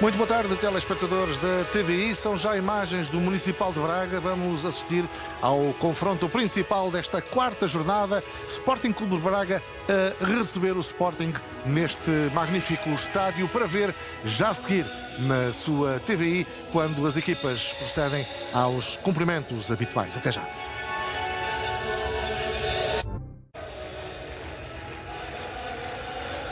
Muito boa tarde, telespectadores da TVI. São já imagens do Municipal de Braga. Vamos assistir ao confronto principal desta quarta jornada. Sporting Clube de Braga a receber o Sporting neste magnífico estádio para ver já a seguir na sua TVI quando as equipas procedem aos cumprimentos habituais. Até já.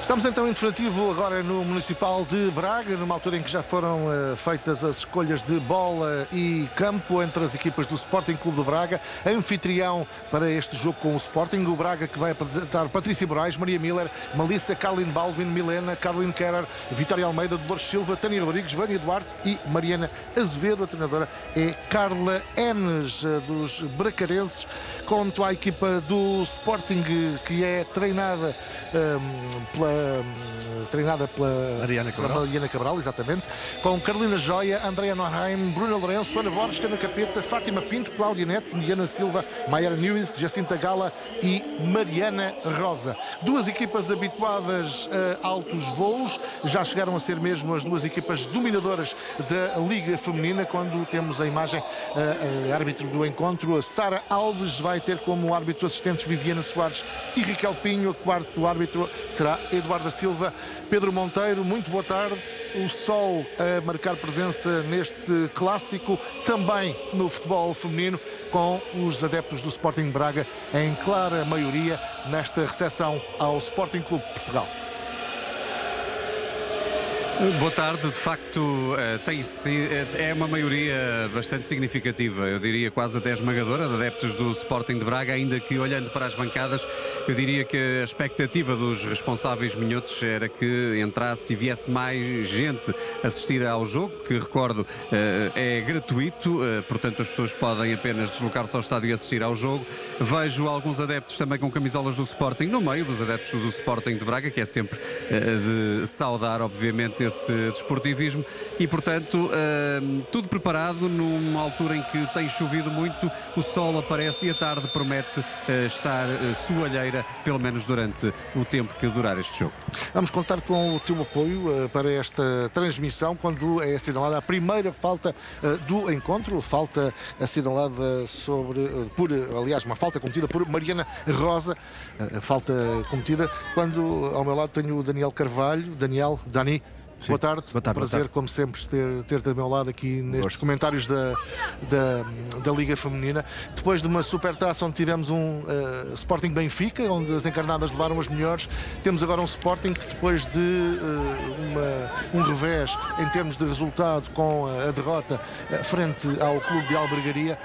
Estamos então em definitivo agora no Municipal de Braga, numa altura em que já foram uh, feitas as escolhas de bola e campo entre as equipas do Sporting Clube de Braga, anfitrião para este jogo com o Sporting, o Braga que vai apresentar Patrícia Moraes, Maria Miller, Melissa Carlin Baldwin, Milena, Carlin Kerrer, Vitória Almeida, Dolores Silva, Tânia Rodrigues, Vânia Duarte e Mariana Azevedo. A treinadora é Carla Enes, uh, dos Bracarenses, quanto à equipa do Sporting que é treinada um, pela Hum, treinada pela Mariana Cabral. Mariana Cabral, exatamente, com Carolina Joia, Andréa Norheim, Bruna Lourenço, Ana Borges, Ana Capeta, Fátima Pinto, Cláudia Neto, Diana Silva, Mayara Nunes, Jacinta Gala e Mariana Rosa. Duas equipas habituadas a altos voos, já chegaram a ser mesmo as duas equipas dominadoras da Liga Feminina, quando temos a imagem, a, a árbitro do encontro, a Sara Alves, vai ter como árbitro assistentes Viviana Soares e Raquel Pinho, a quarto árbitro será Eduardo da Silva. Pedro Monteiro, muito boa tarde. O sol a marcar presença neste clássico, também no futebol feminino, com os adeptos do Sporting Braga em clara maioria nesta recepção ao Sporting Clube de Portugal. Boa tarde, de facto tem é uma maioria bastante significativa, eu diria quase até esmagadora, de adeptos do Sporting de Braga, ainda que olhando para as bancadas, eu diria que a expectativa dos responsáveis minhotos era que entrasse e viesse mais gente assistir ao jogo, que recordo é gratuito, portanto as pessoas podem apenas deslocar-se ao estádio e assistir ao jogo. Vejo alguns adeptos também com camisolas do Sporting no meio dos adeptos do Sporting de Braga, que é sempre de saudar, obviamente, esse desportivismo. E, portanto, uh, tudo preparado numa altura em que tem chovido muito, o sol aparece e a tarde promete uh, estar uh, soalheira, pelo menos durante o tempo que durar este jogo. Vamos contar com o teu apoio para esta transmissão, quando é assinalada a primeira falta do encontro, falta assinalada sobre, por, aliás, uma falta cometida por Mariana Rosa, falta cometida, quando ao meu lado tenho o Daniel Carvalho, Daniel, Dani, Sim. Boa tarde, Boa tarde, prazer boa tarde. como sempre ter-te ter ao meu lado aqui nestes Gosto. comentários da, da, da, Liga Feminina. Depois de uma super taça onde tivemos um uh, Sporting Benfica, onde as encarnadas levaram as melhores, temos agora um Sporting que depois de uh, uma, um revés em termos de resultado com a derrota uh, frente ao Clube de Albergaria,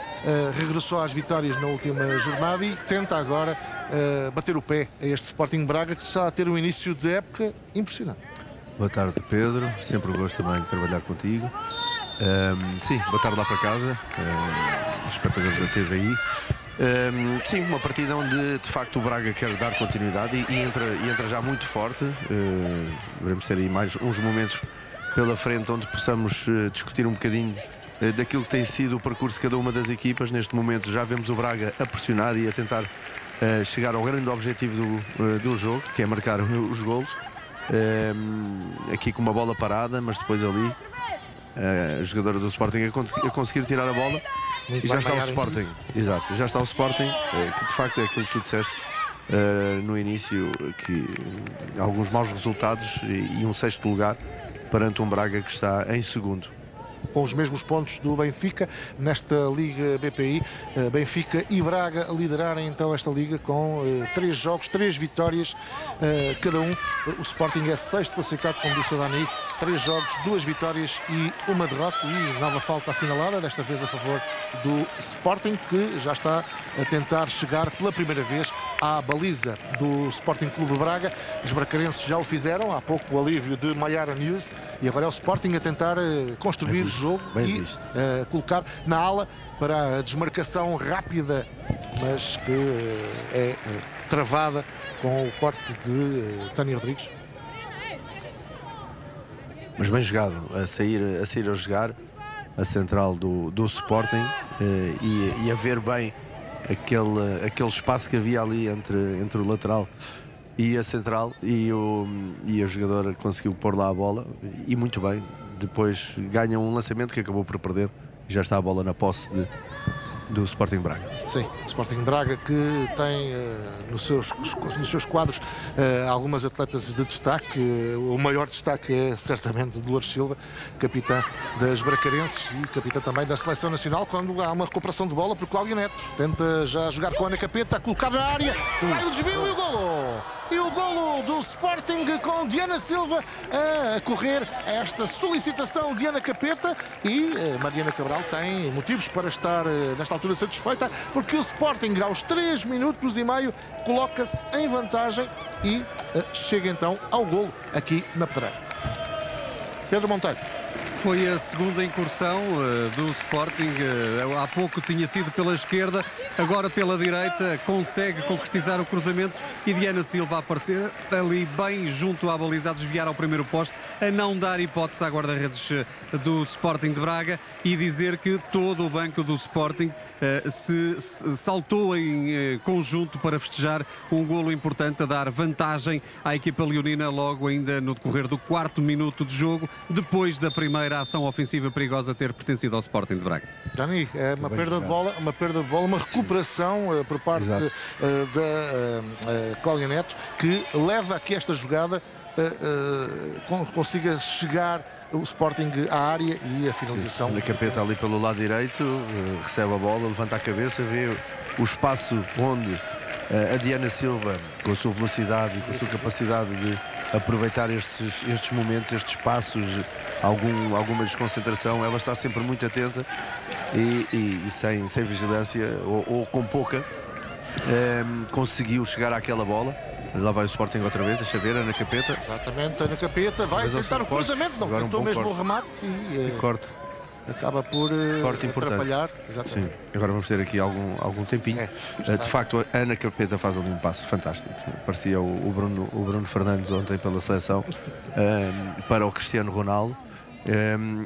regressou às vitórias na última jornada e tenta agora bater o pé a este Sporting Braga que está a ter um início de época impressionante. Boa tarde, Pedro. Sempre um gosto também de trabalhar contigo. Um, sim, boa tarde lá para casa, um, espectadores da TVI. Um, sim, uma partida onde de facto o Braga quer dar continuidade e, e entra, e entra já muito forte. Uh, veremos ter aí mais uns momentos pela frente onde possamos uh, discutir um bocadinho uh, daquilo que tem sido o percurso de cada uma das equipas. Neste momento já vemos o Braga a pressionar e a tentar chegar ao grande objetivo do, do jogo, que é marcar os golos. Um, aqui com uma bola parada, mas depois ali a jogadora do Sporting a, conseguir tirar a bola Muito e já está o Sporting. Isso. Exato, já está o Sporting, eh, que de facto é aquilo que tu disseste uh, no início, que alguns maus resultados e, e um sexto lugar perante um Braga que está em segundo com os mesmos pontos do Benfica nesta Liga BPI. Eh, Benfica e Braga liderarem então esta Liga com uh, três jogos, três vitórias uh, cada um. O Sporting é sexto classificado, como disse o Dani, três jogos, duas vitórias e uma derrota e nova falta assinalada, desta vez a favor do Sporting, que já está a tentar chegar pela primeira vez à baliza do Sporting Clube Braga. Os bracarenses já o fizeram, há pouco o alívio de Maiara News e agora é o Sporting a tentar construir o jogo Bem e uh, colocar na ala para a desmarcação rápida, mas que uh, é travada com o corte de Tânia Rodrigues. Mas bem jogado, a sair a, sair a jogar a central do, do Sporting e, e a ver bem aquele, aquele espaço que havia ali entre, entre o lateral e a central e, o, e a jogadora conseguiu pôr lá a bola e muito bem, depois ganha um lançamento que acabou por perder. Já está a bola na posse de, do Sporting Braga. Sim, Sporting Braga que tem uh, nos, seus, nos seus quadros uh, algumas atletas de destaque. Uh, o maior destaque é certamente Dolores Silva, capitã das Bracarenses e capitã também da Seleção Nacional, quando há uma recuperação de bola por Cláudio Neto. Tenta já jogar com a Ana Capeta, a colocar na área, sai o desvio e o golo! E o golo do Sporting com Diana Silva a correr a esta solicitação de Ana Capeta e Mariana Cabral tem motivos para estar nesta altura satisfeita porque o Sporting aos 3 minutos e meio coloca-se em vantagem e uh, chega então ao golo aqui na pedreira. Pedro Monteiro. Foi a segunda incursão uh, do Sporting. Uh, há pouco tinha sido pela esquerda, agora pela direita. Consegue concretizar o cruzamento e Diana Silva aparecer ali bem junto à baliza, a desviar ao primeiro poste, a não dar hipótese à guarda-redes uh, do Sporting de Braga e dizer que todo o banco do Sporting se, se, saltou em conjunto para festejar um golo importante, a dar vantagem à equipa leonina logo ainda no decorrer do quarto minuto de jogo, depois da primeira primeira ação ofensiva perigosa ter pertencido ao Sporting de Braga. Dani, é uma perda de bola, uma perda de bola, uma recuperação uh, por parte uh, da uh, Cláudia Neto que leva a que esta jogada consiga chegar o Sporting à área e a finalização. Na capeta ali pelo lado direito, recebe a bola, levanta a cabeça, vê o espaço onde a Diana Silva, com a sua velocidade e com a sua capacidade de aproveitar estes, estes momentos, estes passos, algum, alguma desconcentração, ela está sempre muito atenta e, e, e sem, sem vigilância ou, ou com pouca, um, ehm, conseguiu chegar àquela bola. Lá vai o Sporting outra vez, deixa ver, Ana Capeta. Exatamente, Ana Capeta vai tentar o cruzamento, não tentou um mesmo corte. o remate e, e corte acaba por uh, Corte atrapalhar. Exatamente. Sim, agora vamos ter aqui algum, algum tempinho. É, uh, de facto, a Ana Capeta faz ali um passo fantástico. Parecia o, o, Bruno, o Bruno Fernandes ontem pela seleção uh, para o Cristiano Ronaldo.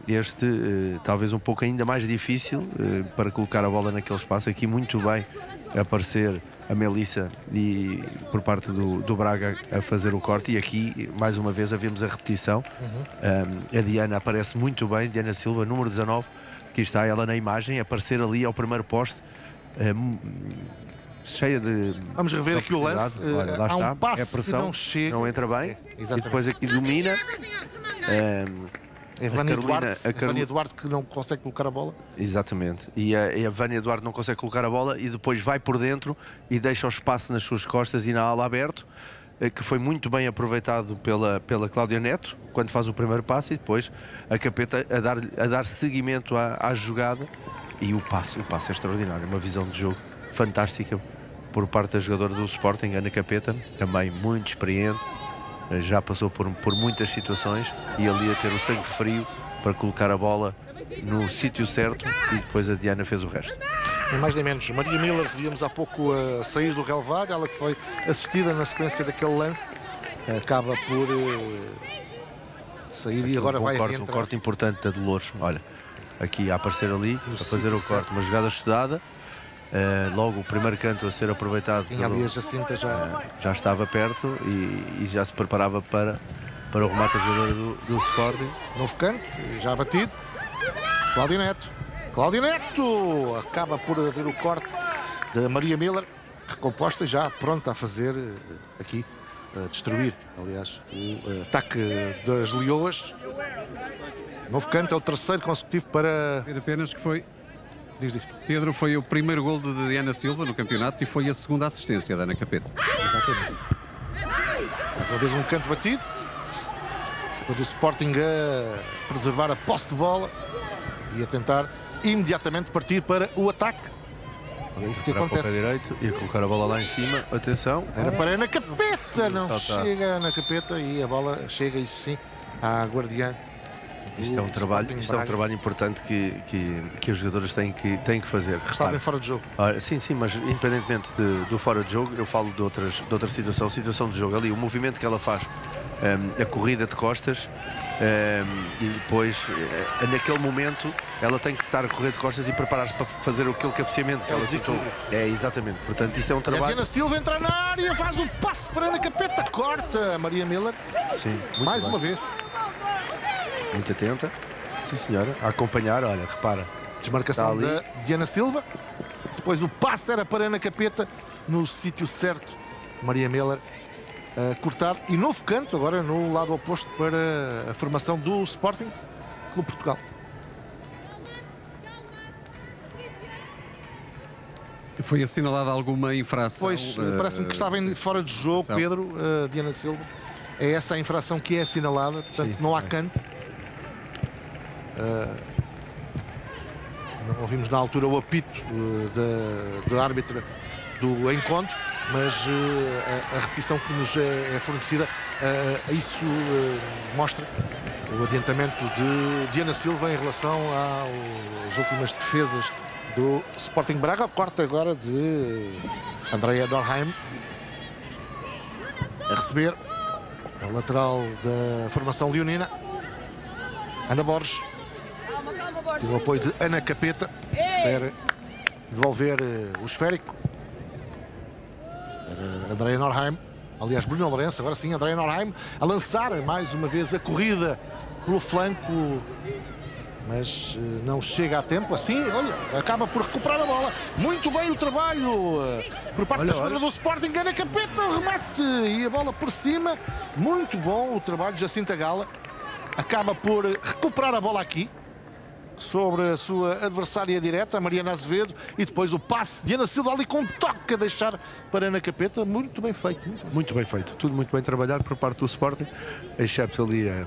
Este talvez um pouco ainda mais difícil para colocar a bola naquele espaço. Aqui muito bem aparecer a Melissa e por parte do, do Braga a fazer o corte. E aqui mais uma vez havemos a repetição. Uhum. um, a Diana aparece muito bem. Diana Silva, número 19 aqui está ela na imagem, aparecer ali ao primeiro poste. Um, cheia de vamos rever aqui o lance. Olha, lá há está, um passo é pressão, não, chega. não entra bem. É, e depois aqui domina. Um, é Vânia Duarte, a Vânia Duarte que não consegue colocar a bola. Exatamente. E a, e a Vânia Duarte não consegue colocar a bola e depois vai por dentro e deixa o espaço nas suas costas e na ala aberto, eh, que foi muito bem aproveitado pela, pela Cláudia Neto, quando faz o primeiro passo e depois a capeta a dar, a dar seguimento à, à jogada e o passo, o passo é extraordinário, uma visão de jogo fantástica por parte da jogadora do Sporting, Ana Capeta, também muito experiente, já passou por, por muitas situações e ali a ter o sangue frio para colocar a bola no sítio certo e depois a Diana fez o resto. Nem mais nem menos. Maria Miller, que víamos há pouco a sair do relevado, ela que foi assistida na sequência daquele lance, acaba por uh, sair aqui e agora um vai corte, Um corte importante da Dolores, olha, aqui a aparecer ali, no a fazer o corte, certo. uma jogada estudada. Uh, logo o primeiro canto a ser aproveitado Tinha pelo, ali a Jacinta já, uh, já estava perto e, e, já se preparava para, para o remate a jogador do, do Sporting. Novo canto, já batido. Cláudio Neto. Cláudio Neto acaba por haver o corte da Maria Miller, recomposta já pronta a fazer uh, aqui, a destruir, aliás, o ataque das Leoas. Novo canto é o terceiro consecutivo para. Dizer apenas que foi Diz, diz. Pedro foi o primeiro gol de Diana Silva no campeonato e foi a segunda assistência da Ana Capeta. Exatamente. Mais uma vez um canto batido. Quando o Sporting a preservar a posse de bola e a tentar imediatamente partir para o ataque. E é isso que acontece. Para direito e a colocar a bola lá em cima. Atenção. Era para a Ana Capeta. Não chega a Ana Capeta e a bola chega, isso sim, à guardiã isto é um trabalho, isto é um trabalho importante que, que, que os jogadores têm que, têm que fazer. Está bem fora de jogo. Ah, sim, sim, mas independentemente de, do fora de jogo, eu falo de, outras, de outra situação, situação de jogo ali, o movimento que ela faz, um, a corrida de costas, um, e depois, uh, naquele momento, ela tem que estar a correr de costas e preparar-se para fazer aquele cabeceamento que é ela citou. É, exatamente. Portanto, isso é um trabalho. E a Silva entra na área, faz o passe para a Capeta, corta Maria Miller. Sim. Mais bem. uma vez. Muito atenta. Sim, senhora. A acompanhar, olha, repara. Desmarcação da Diana Silva. Depois o passe era para Ana Capeta no sítio certo. Maria Miller a cortar. E novo canto agora no lado oposto para a formação do Sporting Clube Portugal. Foi assinalada alguma infração? Pois, eh, parece-me que estava fora de jogo, Pedro, uh, Diana Silva. É essa a infração que é assinalada, portanto Sim, não há é. canto. Não ouvimos na altura o apito uh, da, árbitra do encontro, mas uh, a, a repetição que nos é, é fornecida, isso mostra o adiantamento de Diana Silva em relação às últimas defesas do Sporting Braga. Corte agora de Andrea Dorheim a receber a lateral da formação leonina. Ana Borges. E o apoio de Ana Capeta. Prefere devolver eh, o esférico. Para Norheim. Aliás, Bruno Lourenço, agora sim, Andrea Norheim a lançar mais uma vez a corrida pelo flanco mas eh, não chega a tempo. Assim, olha, acaba por recuperar a bola. Muito bem o trabalho eh, por parte Olha, da jogadora do Sporting. Ana Capeta, o remate e a bola por cima. Muito bom o trabalho de Jacinta Gala. Acaba por recuperar a bola aqui sobre a sua adversária direta, Mariana Azevedo, e depois o passe de Ana Silva ali com um toque a deixar para Ana Capeta. Muito bem feito. Muito bem. Muito bem feito, tudo muito bem trabalhado por parte do Sporting, excepto ali a,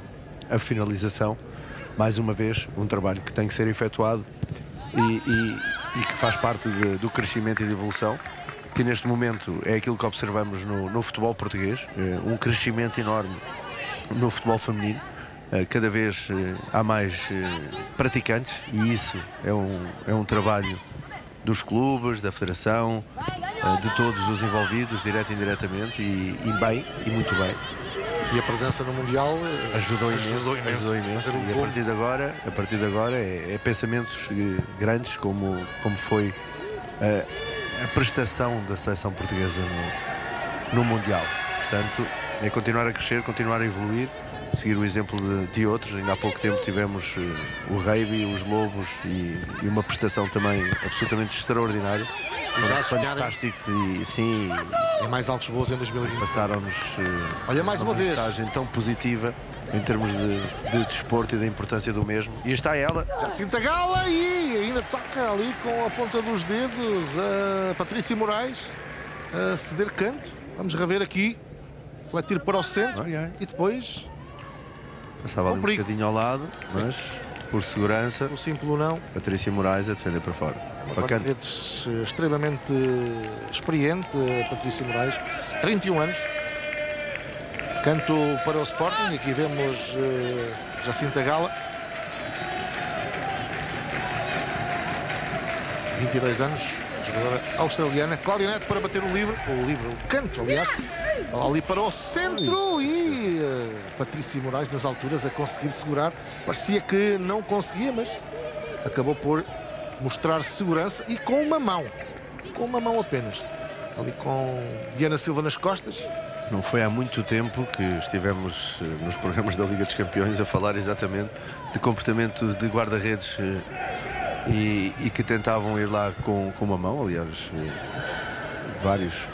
a finalização. Mais uma vez, um trabalho que tem que ser efetuado e, e- e que faz parte de- do crescimento e de evolução, que neste momento é aquilo que observamos no, no futebol português, eh, um crescimento enorme no futebol feminino. Eh, Cada vez eh, há mais eh, praticantes e isso é um, é um trabalho dos clubes, da federação, de todos os envolvidos, direto e indiretamente, e, e bem, e muito bem. E a presença no Mundial Ajudou imenso, Ajudou imenso. ajudou imenso. E a partir de agora, a partir de agora é, é pensamentos grandes como, como foi eh, a prestação da seleção portuguesa no, no Mundial. Portanto, é continuar a crescer, continuar a evoluir, seguir o exemplo de, de outros. Ainda há pouco tempo tivemos eh, o Reiby, os Lobos e, e uma prestação também absolutamente extraordinária. já fantásticos e sim, em mais altos voos em 2020. passaram-nos eh, Olha, mais uma vez. mensagem tão positiva em termos de, de desporto e da importância do mesmo. E está ela, Jacinta Gala e ainda toca ali com a ponta dos dedos a Patrícia Moraes a ceder canto. Vamos rever aqui, refletir para o centro e depois passava ali um perigo. bocadinho ao lado, mas por segurança, o simples não. Patrícia Moraes a defender para fora. Uma Bacana. guarda-redes eh, extremamente eh, experiente, a Patrícia Moraes, 31 anos. Canto para o Sporting, aqui vemos eh, Jacinta Gala. 22 anos, jogadora australiana. Cláudia Neto para bater o livre, o livre, o canto, aliás, ali para o centro e eh, Patrícia Moraes nas alturas a conseguir segurar. Parecia que não conseguia, mas acabou por mostrar segurança e com uma mão, com uma mão apenas. Ali com Diana Silva nas costas. Não foi há muito tempo que estivemos eh, nos programas da Liga dos Campeões a falar exatamente de comportamentos de guarda-redes eh, e, e que tentavam ir lá com, com uma mão, aliás, vários.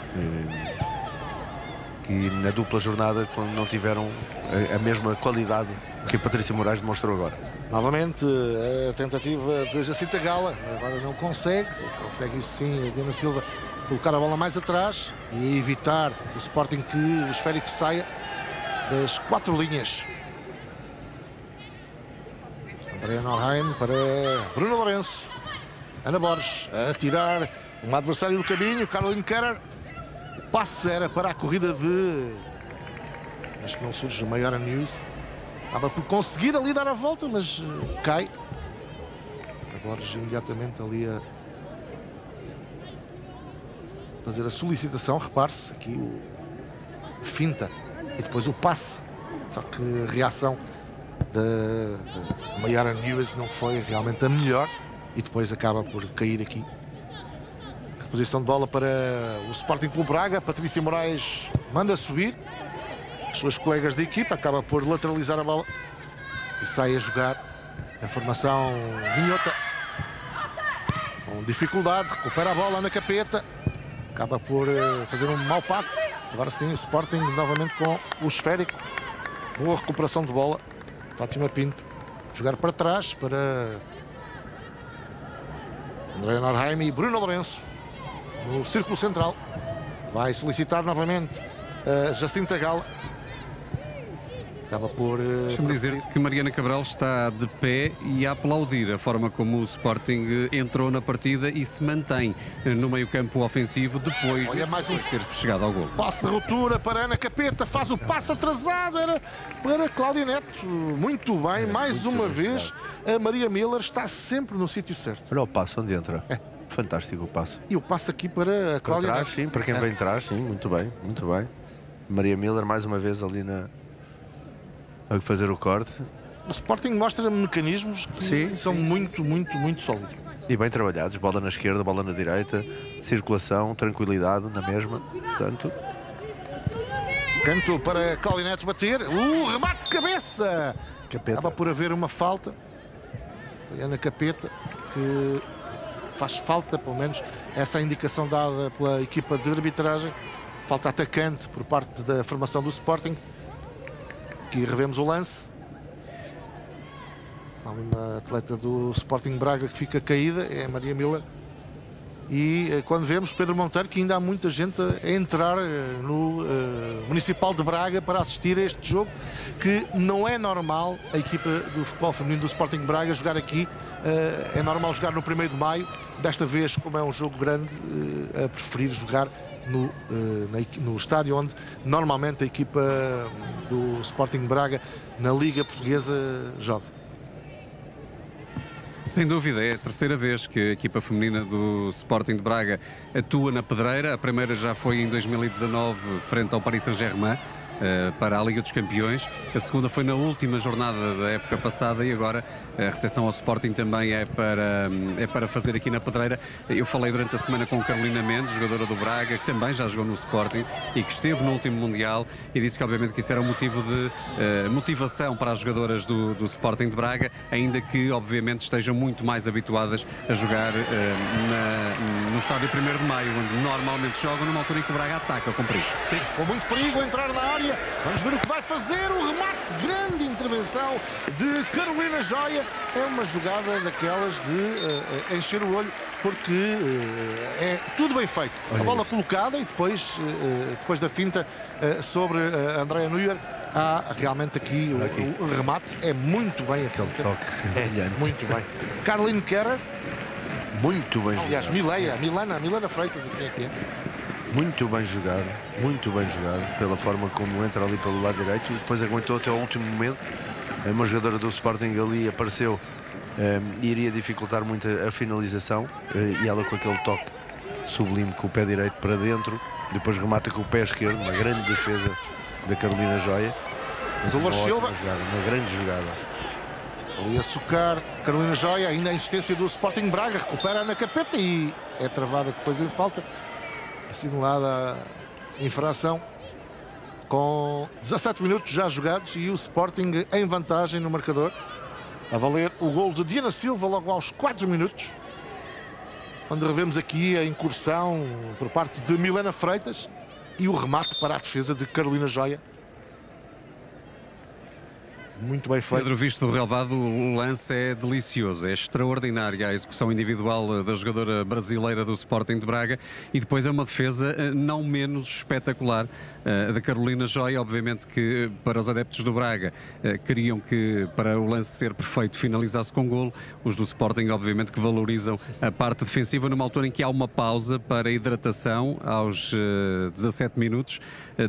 Eh, que na dupla jornada quando não tiveram a, a mesma qualidade que a Patrícia Moraes demonstrou agora. Novamente a tentativa de Jacinta Gala, agora não consegue, consegue isso sim, a Diana Silva colocar a bola mais atrás e evitar o Sporting que o esférico saia das quatro linhas. André Norheim para Bruno Lourenço. Ana Borges a tirar um adversário do caminho, Caroline Kerrer. O passe era para a corrida de. Acho que não surge Maiara News. Acaba por conseguir ali dar a volta, mas eh, cai. A Borges imediatamente ali a fazer a solicitação. Repare-se aqui o finta e depois o passe. Só que a reação da Maiara News não foi realmente a melhor e depois acaba por cair aqui. Reposição de bola para o Sporting Clube Braga. Patrícia Moraes manda subir. As suas colegas de equipa acaba por lateralizar a bola. e sai a jogar a formação Minhota. Com dificuldade, recupera a bola na capeta. Acaba por uh, fazer um mau passe. Agora sim, o Sporting novamente com o esférico. Boa recuperação de bola. Fátima Pinto. Jogar para trás para André Norheim e Bruno Lourenço no círculo central. Vai solicitar novamente a Jacinta Gala. Acaba por. Uh, Deixa-me dizer que Mariana Cabral está de pé e a aplaudir a forma como o Sporting eh, entrou na partida e se mantém eh, no meio-campo ofensivo depois, Olha, mais um... de ter chegado ao gol. Passe de ruptura para Ana Capeta, faz o passe atrasado, era para Cláudia Neto. Muito bem, é, mais uma vez a Maria Miller está sempre no sítio certo. Olha o passo onde entra. É. Fantástico o passo. E o passo aqui para a Cláudia para trás. Sim, para quem é. vem atrás, sim, muito bem, muito bem. Maria Miller mais uma vez ali na, a fazer o corte. O Sporting mostra mecanismos que sim, são sim. muito, muito, muito sólidos. E bem trabalhados, bola na esquerda, bola na direita, circulação, tranquilidade na mesma. Portanto. Canto para Neto bater. Uh, remate de cabeça! Capeta. Acaba por haver uma falta. Ana Capeta, que faz falta, pelo menos, essa indicação dada pela equipa de arbitragem. Falta atacante por parte da formação do Sporting. Aqui revemos o lance. Há uma atleta do Sporting Braga que fica caída, é a Maria Miller. E eh, quando vemos Pedro Monteiro, que ainda há muita gente a entrar eh, no uh, Municipal de Braga para assistir a este jogo, que não é normal a equipa do futebol feminino do Sporting Braga jogar aqui. Uh, é normal jogar no 1 de maio. Desta vez, como é um jogo grande, uh, a preferir jogar no, no estádio onde normalmente a equipa do Sporting Braga na Liga Portuguesa joga. Sem dúvida, é a terceira vez que a equipa feminina do Sporting de Braga atua na Pedreira. A primeira já foi em 2019, frente ao Paris Saint-Germain. Eh, para a Liga dos Campeões. A segunda foi na última jornada da época passada e agora a recepção ao Sporting também é para, é para fazer aqui na Pedreira. Eu falei durante a semana com Carolina Mendes, jogadora do Braga, que também já jogou no Sporting e que esteve no último Mundial e disse que obviamente que isso era um motivo de uh, motivação para as jogadoras do, do Sporting de Braga, ainda que obviamente estejam muito mais habituadas a jogar uh, na, no estádio 1 de Maio, onde normalmente jogam numa altura em que o Braga ataca com perigo. Sim, com muito perigo entrar na área Vamos ver o que vai fazer. O remate, grande intervenção de Carolina Joia. É uma jogada daquelas de uh, encher o olho, porque uh, é tudo bem feito. Olha a bola isso. colocada e depois, uh, depois da finta sobre Andréa Neuer, há realmente aqui, aqui. O, o, remate. É muito bem aquele toque. É, muito bem. Carolina Kerrer. Muito bem Aliás. Mileia, Milana, Milana Freitas, assim aqui é. Muito bem jogado, muito bem jogado, pela forma como entra ali pelo lado direito e depois aguentou até o último momento. Uma jogadora do Sporting ali apareceu ehm, e iria dificultar muito a, finalização uh, e ela com aquele toque sublime com o pé direito para dentro, depois remata com o pé esquerdo, uma grande defesa da Carolina Joia. Mas uma Silva. Jogada, uma grande jogada. Ali a socar Carolina Joia, ainda a insistência do Sporting Braga, recupera na capeta e é travada depois em falta assinalada a infração com 17 minutos já jogados e o Sporting em vantagem no marcador. A valer o gol de Diana Silva logo aos 4 minutos. Onde revemos aqui a incursão por parte de Milena Freitas e o remate para a defesa de Carolina Joia. Muito bem feito. Pedro, visto do relevado, o lance é delicioso, é extraordinária a execução individual da jogadora brasileira do Sporting de Braga e depois é uma defesa eh, não menos espetacular da Carolina Joia. Obviamente que eh, para os adeptos do Braga queriam que para o lance ser perfeito finalizasse com golo. Os do Sporting, obviamente, que valorizam a parte defensiva numa altura em que há uma pausa para hidratação aos uh, 17 minutos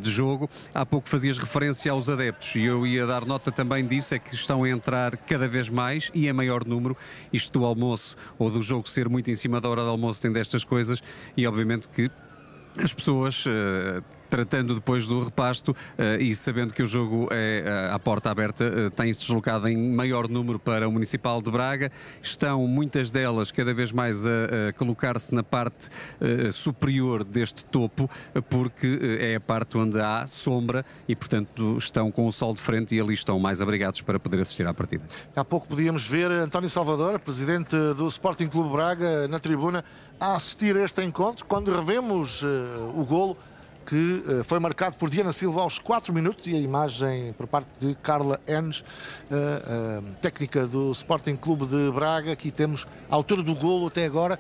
de jogo. Há pouco fazias referência aos adeptos e eu ia dar nota também além disso, é que estão a entrar cada vez mais e em maior número. Isto do almoço ou do jogo ser muito em cima da hora do almoço tem destas coisas e obviamente que as pessoas. Uh, tratando depois do repasto e sabendo que o jogo é à porta aberta, tem-se deslocado em maior número para o Municipal de Braga. Estão muitas delas cada vez mais a, a colocar-se na parte superior deste topo, porque é a parte onde há sombra e, portanto, estão com o sol de frente e ali estão mais abrigados para poder assistir à partida. Há pouco podíamos ver António Salvador, presidente do Sporting Clube Braga, na tribuna, a assistir a este encontro, quando revemos uh, o golo que uh, foi marcado por Diana Silva aos 4 minutos e a imagem por parte de Carla Enes, uh, técnica do Sporting Clube de Braga. Aqui temos a altura do golo até agora.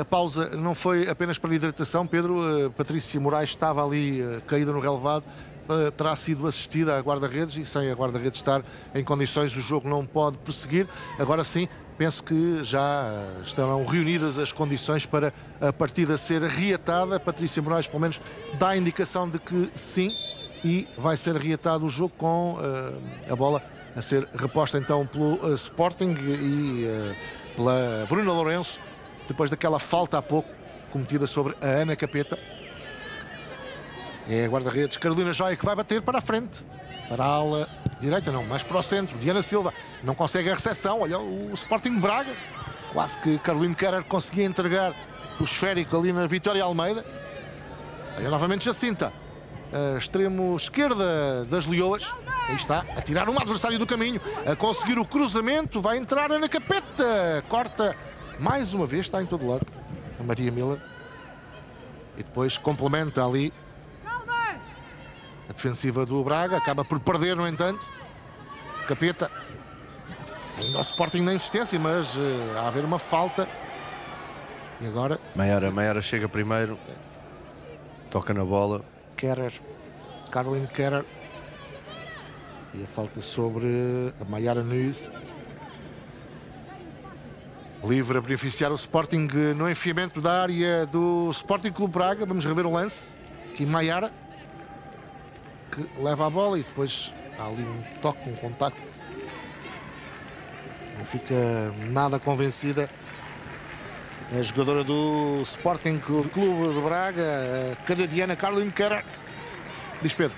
A pausa não foi apenas para hidratação, Pedro. Patrícia Moraes estava ali caída no relevado uh, terá sido assistida a guarda-redes e sem a guarda-redes estar em condições o jogo não pode prosseguir. Agora sim, penso que já eh, estarão reunidas as condições para a partida ser reatada. Patrícia Moraes, pelo menos, dá a indicação de que sim e vai ser reatado o jogo com uh, a bola a ser reposta então pelo uh, Sporting e uh, pela Bruna Lourenço, depois daquela falta há pouco cometida sobre a Ana Capeta. É a guarda-redes Carolina Joia que vai bater para a frente. Para a ala direita, não, mais para o centro. Diana Silva não consegue a recepção. Olha o Sporting Braga. Quase que Carolina Querer conseguia entregar o esférico ali na Vitória Almeida. Olha novamente Jacinta. A extremo esquerda das Leoas. Aí está, a tirar um adversário do caminho. A conseguir o cruzamento. Vai entrar na capeta. Corta mais uma vez, está em todo lado. A Maria Miller. E depois complementa ali a defensiva do Braga acaba por perder, no entanto. Capeta. Ainda o Sporting na insistência, mas uh, há a haver uma falta. E agora. Maiara, Maiara chega primeiro. Toca na bola. Kerer. Caroline Kerer. E a falta sobre a Maiara Nunes. Livre a beneficiar o Sporting no enfiamento da área do Sporting Clube Braga. Vamos rever o lance. Aqui Maiara que leva a bola e depois há ali um toque, um contacto. Não fica nada convencida. A jogadora do Sporting Clube de Braga, a canadiana Caroline Kerr. Diz Pedro.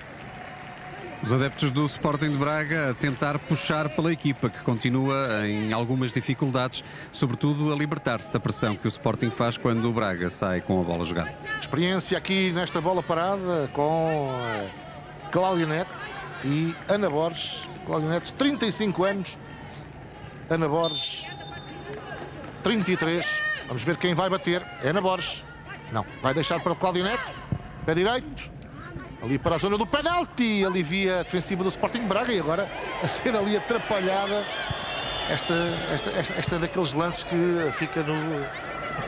Os adeptos do Sporting de Braga a tentar puxar pela equipa, que continua em algumas dificuldades, sobretudo a libertar-se da pressão que o Sporting faz quando o Braga sai com a bola jogada. Experiência aqui nesta bola parada com Cláudia Neto e Ana Borges. Cláudia Neto, 35 anos. Ana Borges, 33. Vamos ver quem vai bater. É Ana Borges. Não, vai deixar para Cláudia Neto. Pé direito. Ali para a zona do penalti. Alivia a defensiva do Sporting Braga. E agora a ser ali atrapalhada. Esta, esta, esta, esta é daqueles lances que fica no,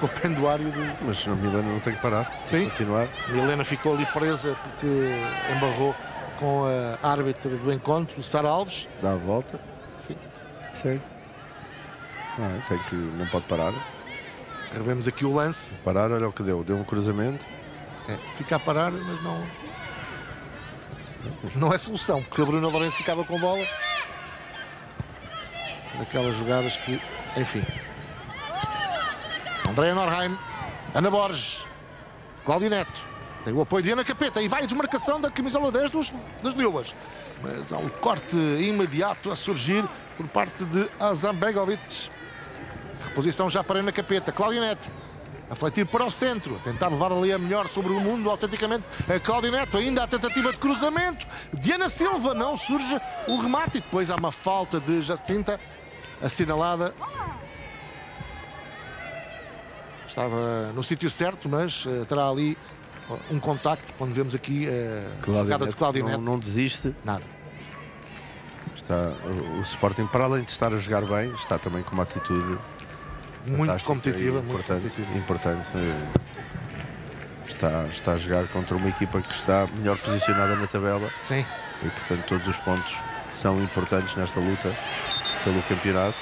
no penduário do. Mas a Milena não tem que parar. Sim. Continuar. Milena ficou ali presa porque embarrou com a árbitra do encontro, Sara Alves. Dá a volta. Sim. Segue. Ah, tem que, não pode parar. Revemos aqui o lance. Parar, olha o que deu. Deu um cruzamento. É, fica a parar, mas não. Não é solução, porque a Bruna Lourenço ficava com bola. Daquelas jogadas que. Enfim. Andréa Norheim, Ana Borges, Cláudio Neto. Tem o apoio de Ana Capeta e vai a desmarcação da camisola 10 dos, das Leoas. Mas há um corte imediato a surgir por parte de Azam Begovic. Reposição já para Ana Capeta. Cláudio Neto a fletir para o centro, a tentar levar ali a melhor sobre o mundo, autenticamente. A Cláudio Neto ainda a tentativa de cruzamento. Diana Silva não surge o remate e depois há uma falta de Jacinta assinalada. Estava no sítio certo, mas uh, terá ali um contacto, quando vemos aqui a jogada de Cláudio Neto. Não, não desiste. Nada. Está, o, o, Sporting, para além de estar a jogar bem, está também com uma atitude muito competitiva, muito importante. competitiva. importante. Está, está a jogar contra uma equipa que está melhor posicionada na tabela. Sim. E portanto todos os pontos são importantes nesta luta pelo campeonato.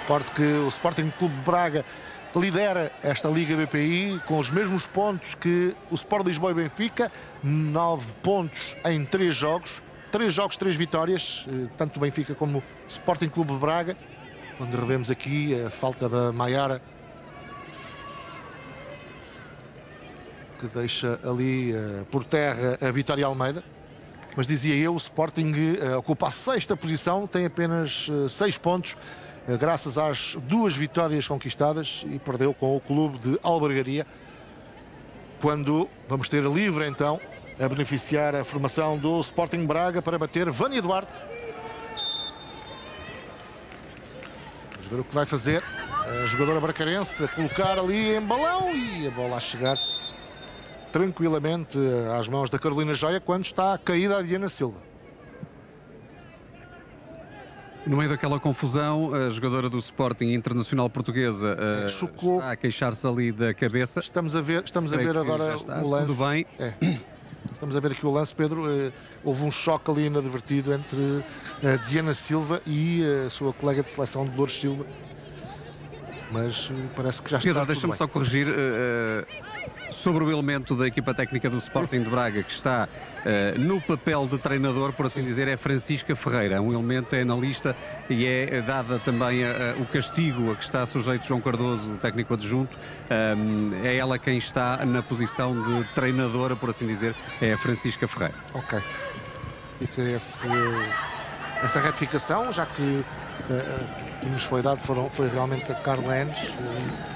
Recordo que o Sporting Clube Braga lidera esta Liga BPI com os mesmos pontos que o Sport Lisboa e Benfica, nove pontos em três jogos, três jogos, três vitórias, eh, tanto Benfica como Sporting Clube de Braga, onde revemos aqui a falta da Maiara que deixa ali uh, por terra a Vitória Almeida. Mas dizia eu, o Sporting uh, ocupa a sexta posição, tem apenas uh, seis pontos, graças às duas vitórias conquistadas e perdeu com o clube de Albergaria. Quando vamos ter livre então a beneficiar a formação do Sporting Braga para bater Vânia Duarte. Vamos ver o que vai fazer a jogadora bracarense a colocar ali em balão e a bola a chegar tranquilamente às mãos da Carolina Joia quando está caída a Diana Silva. No meio daquela confusão, a jogadora do Sporting Internacional Portuguesa uh, Chocou. está a queixar-se ali da cabeça. Estamos a ver, estamos a ver agora o lance. Tudo bem. É. Estamos a ver aqui o lance, Pedro. Uh, houve um choque ali inadvertido entre uh, Diana Silva e a sua colega de seleção Dolores Silva mas parece que já está. Pedro, deixa-me só corrigir. Uh, sobre o elemento da equipa técnica do Sporting de Braga que está uh, no papel de treinador, por assim dizer, é Francisca Ferreira. Um elemento é analista e é dada também uh, o castigo a que está sujeito João Cardoso, o técnico adjunto. Um, é ela quem está na posição de treinadora, por assim dizer, é a Francisca Ferreira. Ok. Fica esse, essa retificação, já que que nos foi dado foram, foi realmente a Carla Enes, eh,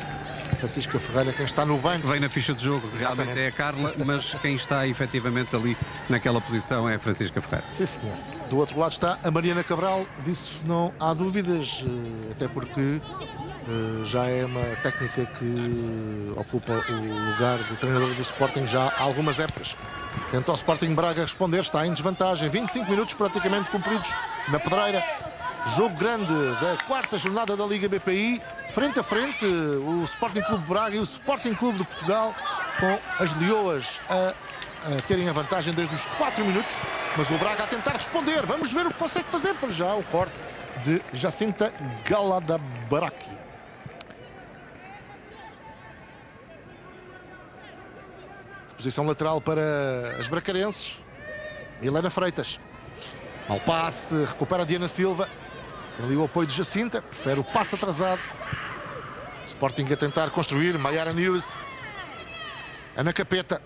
Francisca Ferreira, quem está no banco. Vem na ficha de jogo, realmente Exatamente. é a Carla, mas quem está efetivamente ali naquela posição é a Francisca Ferreira. Sim, senhor. Do outro lado está a Mariana Cabral, disso não há dúvidas, eh, até porque eh, já é uma técnica que ocupa o lugar de treinador do Sporting já há algumas épocas. Tenta o Sporting Braga responder, está em desvantagem. 25 minutos praticamente cumpridos na pedreira. Jogo grande da quarta jornada da Liga BPI. Frente a frente, o Sporting Clube de Braga e o Sporting Clube de Portugal com as Leoas a, a terem a vantagem desde os 4 minutos. Mas o Braga a tentar responder. Vamos ver o que consegue fazer para já o corte de Jacinta Galadabaraki. Posição lateral para as bracarenses. Helena Freitas. Mal passe, recupera Diana Silva. Ali o apoio de Jacinta, prefere o passo atrasado. Sporting a tentar construir, Maiara News. Ana Capeta.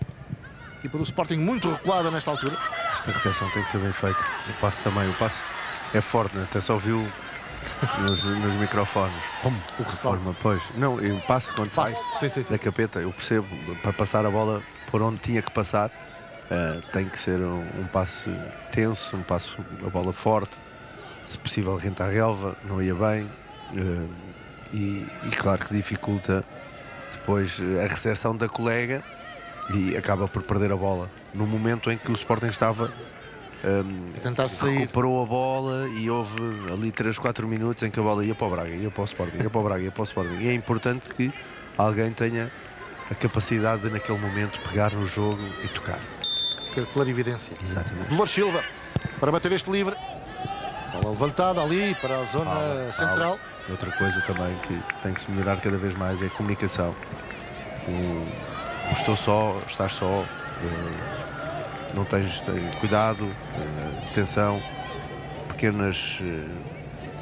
Equipa do Sporting muito recuada nesta altura. Esta recepção tem que ser bem feita. O passo também, o passo é forte, né? até só viu nos, nos microfones. Pum, o reforma, pois. Não, o passo quando passo. sai sim, sim, sim. da capeta, eu percebo, para passar a bola por onde tinha que passar, uh, tem que ser um, um passo tenso, um passo, a bola forte se possível renta a relva, não ia bem uh, e, e, claro que dificulta depois a recepção da colega e acaba por perder a bola no momento em que o Sporting estava um, a tentar sair. recuperou a bola e houve ali 3, 4 minutos em que a bola ia para o Braga, ia para o Sporting, ia para o Braga, ia para o Sporting. E é importante que alguém tenha a capacidade de naquele momento pegar no jogo e tocar. Ter clarividência. Exatamente. Dolores Silva para bater este livre. Bola levantada ali para a zona central. Outra coisa também que tem que se melhorar cada vez mais é a comunicação. O, estou só, estás só, uh, não tens cuidado, uh, atenção, pequenas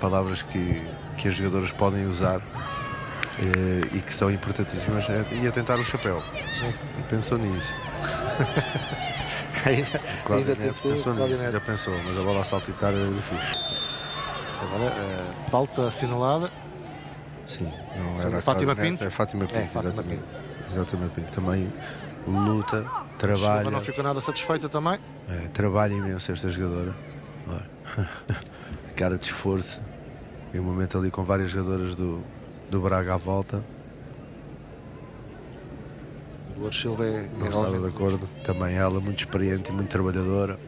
palavras que, que as jogadoras podem usar e que são importantíssimas e a tentar o chapéu. Sim. Pensou nisso. ainda, ainda tentou, pensou nisso, já pensou, mas a bola a saltitar é difícil. Agora, é, falta assinalada. Sim, não era Fátima Pinto. É Fátima Pinto, é, Fátima exatamente. Pinto. Exatamente Pinto. Também luta, trabalha. Não ficou nada satisfeita também. É, trabalha imenso esta jogadora. Cara de esforço. E um momento ali com várias jogadoras do, do Braga à volta. Dolores Silva é, não estava de acordo. Também ela, muito experiente e muito trabalhadora,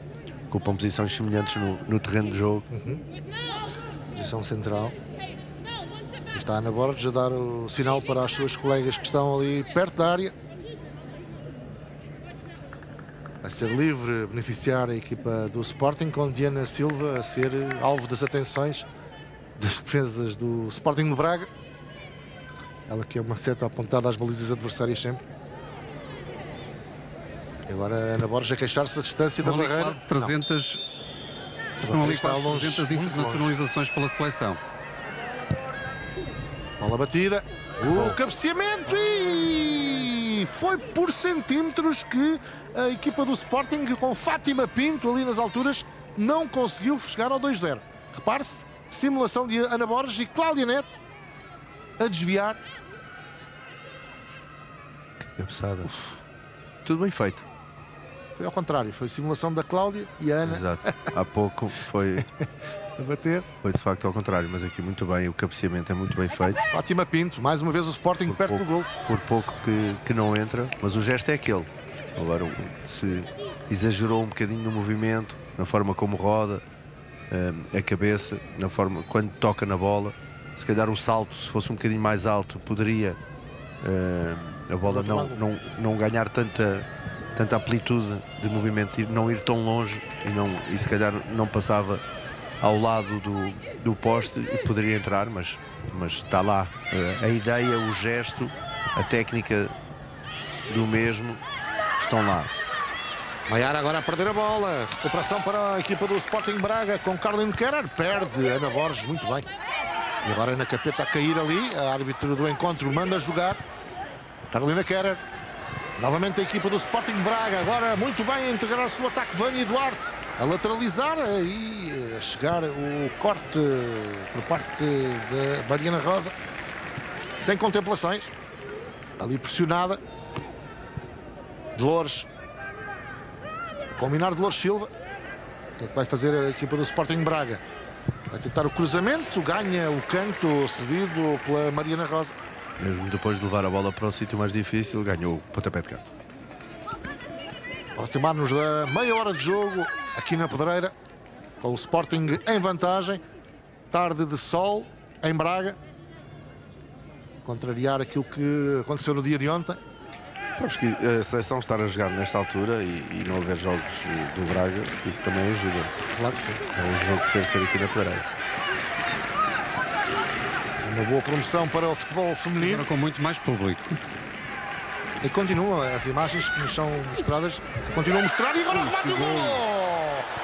ocupam posições semelhantes no, no terreno de jogo. Uhum. Posição central. Está a Ana Borges a dar o sinal para as suas colegas que estão ali perto da área. Vai ser livre beneficiar a equipa do Sporting, com Diana Silva a ser alvo das atenções das defesas do Sporting de Braga. Ela que é uma seta apontada às balizas adversárias sempre. Agora Ana Borges a queixar-se da distância estão da barreira. Quase 300, não. Estão ali quase 300 internacionalizações pela seleção. Bola batida. O cabeceamento e foi por centímetros que a equipa do Sporting, com Fátima Pinto ali nas alturas, não conseguiu chegar ao 2-0. Repare-se, simulação de Ana Borges e Cláudia Neto a desviar. Que cabeçada. Tudo bem feito. Foi ao contrário, foi simulação da Cláudia e a Ana Exato. Há pouco foi, a bater. foi de facto ao contrário, mas aqui muito bem, o cabeceamento é muito bem feito. Fátima Pinto, mais uma vez o Sporting Por perto pouco, do gol. por pouco que, que não entra, mas o gesto é aquele. Agora, se exagerou um bocadinho no movimento, na forma como roda, eh, a cabeça, na forma quando toca na bola, se calhar o salto, se fosse um bocadinho mais alto, poderia eh, a bola não, não, não ganhar tanta, tanta amplitude de movimento, e não ir tão longe e, não, e se calhar não passava ao lado do, do poste e poderia entrar, mas, mas está lá. Eh, a ideia, o gesto, a técnica do mesmo estão lá. Maiara agora a perder a bola. Recuperação para a equipa do Sporting Braga com Carlin Kerer. Perde Ana Borges, muito bem. E agora Ana Capeta a cair ali. A árbitro do encontro manda jogar. Carolina Kerer. Novamente a equipa do Sporting Braga. Agora muito bem a integrar-se no ataque Vânia Duarte. A lateralizar e a chegar o corte por parte de Mariana Rosa. Sem contemplações. Ali pressionada. Dolores Combinar de Lourdes Silva. O que é que vai fazer a equipa do Sporting Braga? Vai tentar o cruzamento, ganha o canto cedido pela Mariana Rosa. Mesmo depois de levar a bola para o sítio mais difícil, ganhou o pontapé de canto. Aproximar-nos da meia hora de jogo aqui na Pedreira, com o Sporting em vantagem. Tarde de sol em Braga. Contrariar aquilo que aconteceu no dia de ontem. Sabes que a seleção estar a jogar nesta altura e, e não haver jogos do Braga, isso também ajuda. Claro que sim. É um jogo que ter ser aqui na Pereira. Uma boa promoção para o futebol feminino. Agora com muito mais público. E continuam as imagens que nos são mostradas. Continuam a mostrar e agora o remate e o golo!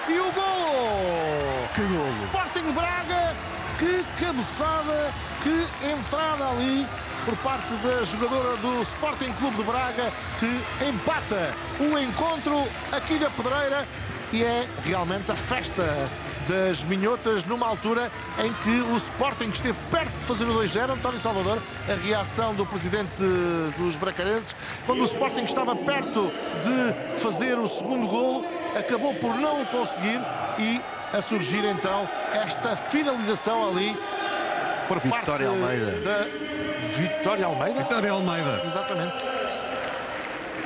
E o golo! Que golo! Sporting Braga, que cabeçada, que entrada ali por parte da jogadora do Sporting Clube de Braga, que empata o encontro aqui na Pedreira e é realmente a festa das minhotas numa altura em que o Sporting esteve perto de fazer o 2-0, António Salvador, a reação do presidente dos bracarenses, quando o Sporting estava perto de fazer o segundo golo, acabou por não o conseguir e a surgir então esta finalização ali por Vitória parte Almeida. da Vitória Almeida. Vitória Almeida. Exatamente.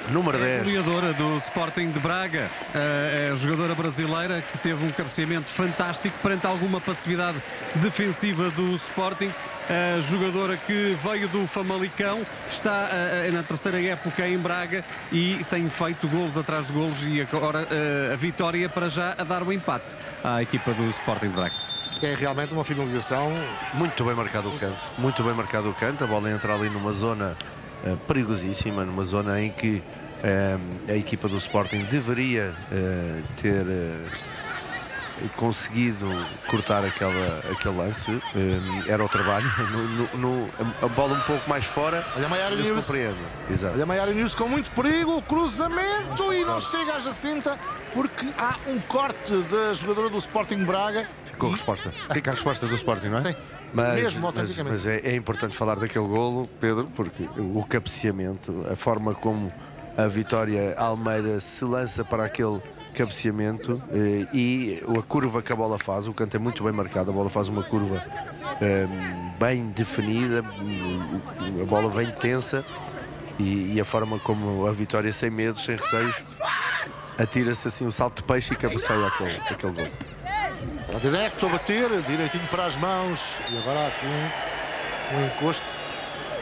Número É a 10. goleadora do Sporting de Braga, eh, é a jogadora brasileira que teve um cabeceamento fantástico perante alguma passividade defensiva do Sporting. A jogadora que veio do Famalicão está eh, na terceira época em Braga e tem feito golos atrás de golos e agora eh, a vitória para já a dar o empate à equipa do Sporting de Braga. É realmente uma finalização Muito bem marcado o canto. Muito bem marcado o canto. A bola entra ali numa zona eh, perigosíssima, numa zona em que eh, a equipa do Sporting deveria eh, ter conseguido cortar aquela, aquele lance. Era o trabalho. No- no- a bola um pouco mais fora. Olha a Maiara News. Exato. Olha a Maiara News com muito perigo, cruzamento e não chega à Jacinta porque há um corte da jogadora do Sporting Braga. Ficou a resposta. Fica a resposta do Sporting, não é? Sim. Mas, Mesmo, mas, autenticamente. mas é, é importante falar daquele golo, Pedro, porque o cabeceamento, a forma como a Vitória Almeida se lança para aquele cabeceamento eh, e a curva que a bola faz, o canto é muito bem marcado, a bola faz uma curva eh, bem definida, a bola vem tensa e, e a forma como a Vitória, sem medos, sem receios, atira-se assim o salto de peixe e cabeceia aquele, aquele golo. Para direto a bater, direitinho para as mãos e agora há com um encosto.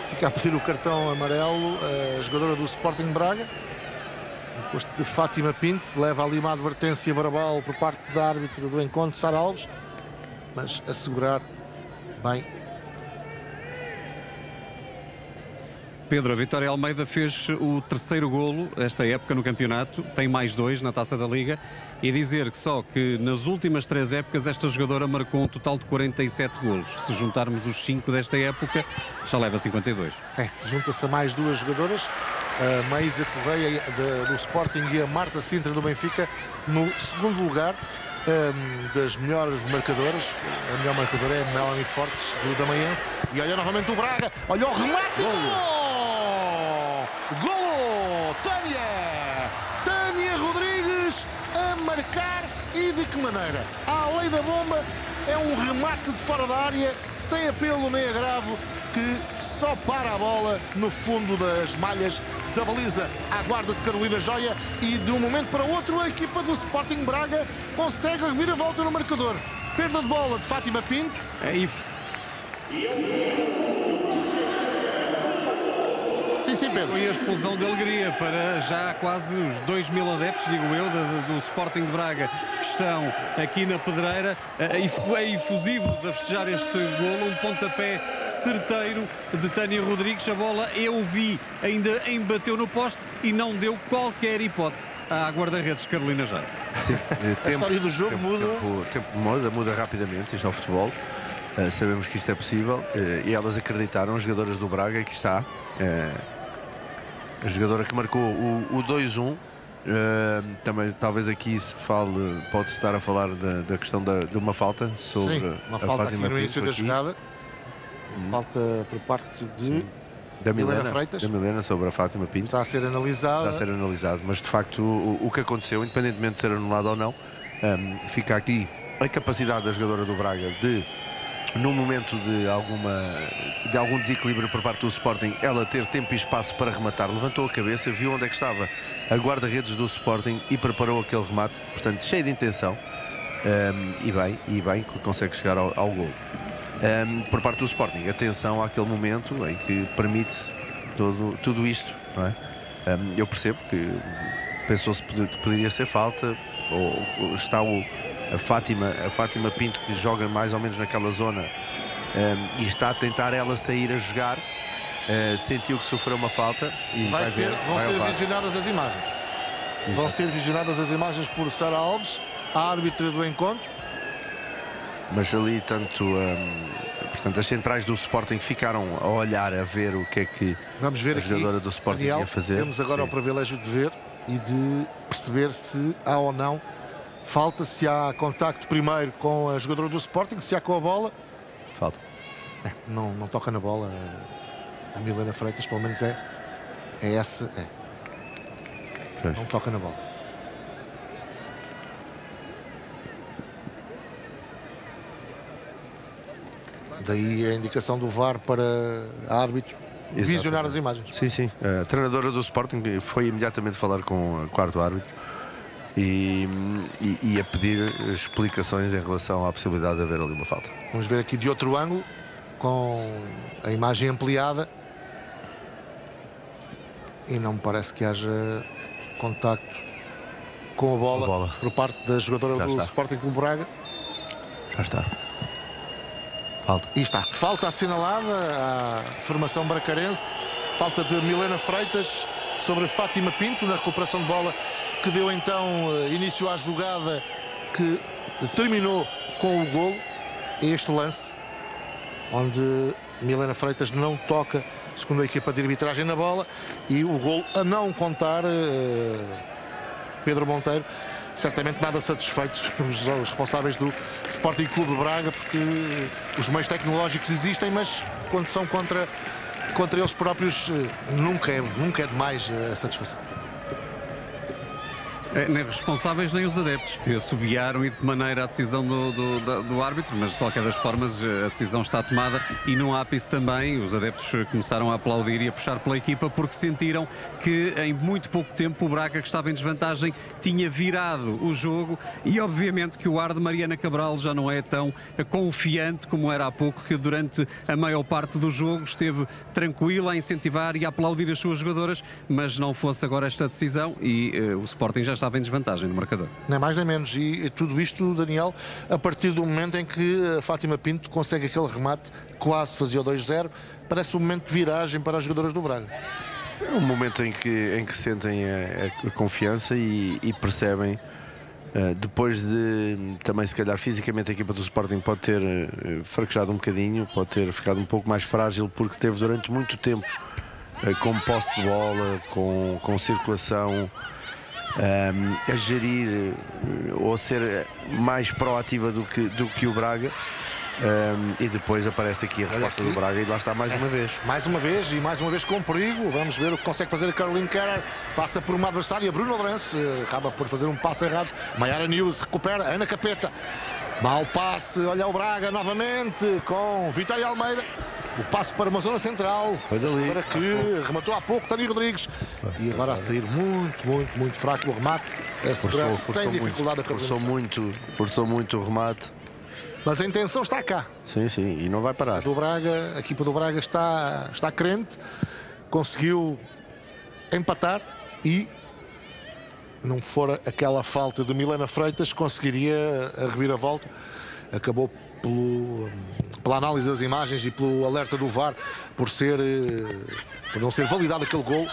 Fica a pedir o cartão amarelo a jogadora do Sporting Braga. Encosto de Fátima Pinto, leva ali uma advertência verbal por parte da árbitro do encontro, Sara Alves, mas a segurar bem Pedro, a Vitória Almeida fez o terceiro golo esta época no campeonato, tem mais dois na taça da Liga, e dizer que só que nas últimas três épocas esta jogadora marcou um total de 47 golos. Se juntarmos os cinco desta época, já leva 52. É, junta-se a mais duas jogadoras, a Maísa Correia do Sporting e a Marta Sintra do Benfica, no segundo lugar. Um, das melhores marcadoras. A melhor marcadora é a Melanie Fortes do Damaense. E olha novamente o Braga. Olha o remate. Golo! Golo! Tânia! Tânia Rodrigues a marcar e de que maneira? A lei da bomba é um remate de fora da área, sem apelo nem agravo, que só para a bola no fundo das malhas da baliza à guarda de Carolina Joia e de um momento para outro a equipa do Sporting Braga consegue revirar a volta no marcador. Perda de bola de Fátima Pinto. É, e Sim, sim, Pedro. Foi a explosão de alegria para já quase os 2 mil adeptos, digo eu, do, do Sporting de Braga, que estão aqui na Pedreira, efusivos a festejar este golo, um pontapé certeiro de Tânia Rodrigues. A bola eu vi, ainda embateu no poste e não deu qualquer hipótese à guarda-redes Carolina Jara. Sim, tempo, a história do jogo tempo, muda. Tempo, tempo muda, muda rapidamente, isto é o futebol. Uh, sabemos que isto é possível uh, e elas acreditaram, as jogadoras do Braga, que está. Uh, a jogadora que marcou o, o 2-1. Uh, também talvez aqui se fale, pode-se estar a falar da, da questão da, de uma falta sobre Sim, uma falta aqui no início da jogada. Hum. Falta por parte de Sim. da Milena, Milena, Freitas. Da Milena sobre a Fátima Pinto. Está a ser analisado. Está a ser analisado, mas de facto o, o que aconteceu, independentemente de ser anulado ou não, um, fica aqui a capacidade da jogadora do Braga de num momento de, alguma, de algum desequilíbrio por parte do Sporting, ela ter tempo e espaço para rematar, levantou a cabeça, viu onde é que estava a guarda-redes do Sporting e preparou aquele remate, portanto, cheio de intenção. Um, e bem, e bem que consegue chegar ao, ao gol. Um, por parte do Sporting, atenção àquele momento em que permite todo, tudo isto. Não é? Um, eu percebo que pensou-se que poderia ser falta, ou, ou está o a Fátima, a Fátima Pinto que joga mais ou menos naquela zona um, e está a tentar ela sair a jogar uh, sentiu que sofreu uma falta e vai, vai ser, ver, vão vai ser levar. visionadas as imagens Exato. vão ser visionadas as imagens por Sara Alves a árbitra do encontro mas ali tanto um, portanto as centrais do Sporting ficaram a olhar a ver o que é que Vamos ver a jogadora aqui, do Sporting Daniel, ia fazer temos agora Sim. o privilégio de ver e de perceber se há ou não Falta se há contacto primeiro com a jogadora do Sporting, se há com a bola. Falta. É, não, não toca na bola. A Milena Freitas, pelo menos é, é essa. É. Pois. Não toca na bola. Daí a indicação do VAR para árbitro Exatamente. visionar as imagens. Sim, sim. A treinadora do Sporting foi imediatamente falar com o quarto árbitro e, e, e, a pedir explicações em relação à possibilidade de haver ali uma falta. Vamos ver aqui de outro ângulo, com a imagem ampliada. E não me parece que haja contacto com a bola, a bola. por parte da jogadora Já do está. Sporting Clube Braga. Já está. Falta. E está. Falta assinalada à formação bracarense. Falta de Milena Freitas sobre Fátima Pinto na recuperação de bola que deu então início à jogada que terminou com o golo. Este lance, onde Milena Freitas não toca, segundo a equipa de arbitragem, na bola e o golo a não contar Pedro Monteiro. Certamente nada satisfeitos os, responsáveis do Sporting Clube de Braga, porque os meios tecnológicos existem, mas quando são contra, contra eles próprios, nunca é, nunca é demais a satisfação. É, nem responsáveis nem os adeptos que assobiaram e de que maneira a decisão do, do, do, árbitro, mas de qualquer das formas a decisão está tomada e no ápice também. Os adeptos começaram a aplaudir e a puxar pela equipa porque sentiram que em muito pouco tempo o Braga que estava em desvantagem tinha virado o jogo e obviamente que o ar de Mariana Cabral já não é tão confiante como era há pouco que durante a maior parte do jogo esteve tranquila a incentivar e a aplaudir as suas jogadoras mas não fosse agora esta decisão e uh, o Sporting já estava em desvantagem no marcador. Nem mais nem menos. E, e tudo isto, Daniel, a partir do momento em que a Fátima Pinto consegue aquele remate, quase fazia o 2-0, parece um momento de viragem para as jogadoras do Braga. É um momento em que, em que sentem a, a confiança e, e percebem. Uh, depois de também, se calhar, fisicamente a equipa do Sporting pode ter uh, fraquejado um bocadinho, pode ter ficado um pouco mais frágil, porque teve durante muito tempo uh, com posse de bola, com, com circulação, um, a gerir ou a ser mais proativa do que, do que o Braga. Um, e depois aparece aqui a resposta aqui. do Braga e lá está mais é. uma vez. Mais uma vez e mais uma vez com perigo. Vamos ver o que consegue fazer a Caroline Kerr. Passa por uma adversária, Bruno Lourenço, eh, acaba por fazer um passo errado. Maiara News recupera, Ana Capeta. Mau passe, olha o Braga novamente com Vitória Almeida. O passo para uma zona central. Foi dali. Para que rematou há pouco Tani Rodrigues. E agora a sair muito, muito, muito fraco o remate. A segurar sem dificuldade muito, a Carolina. Forçou muito, forçou muito o remate. Mas a intenção está cá. Sim, sim, e não vai parar. Do Braga, a equipa do Braga está, está crente, conseguiu empatar e não fora aquela falta de Milena Freitas, conseguiria a reviravolta. Acabou pelo, pela análise das imagens e pelo alerta do VAR por, ser, eh, por não ser validado aquele gol.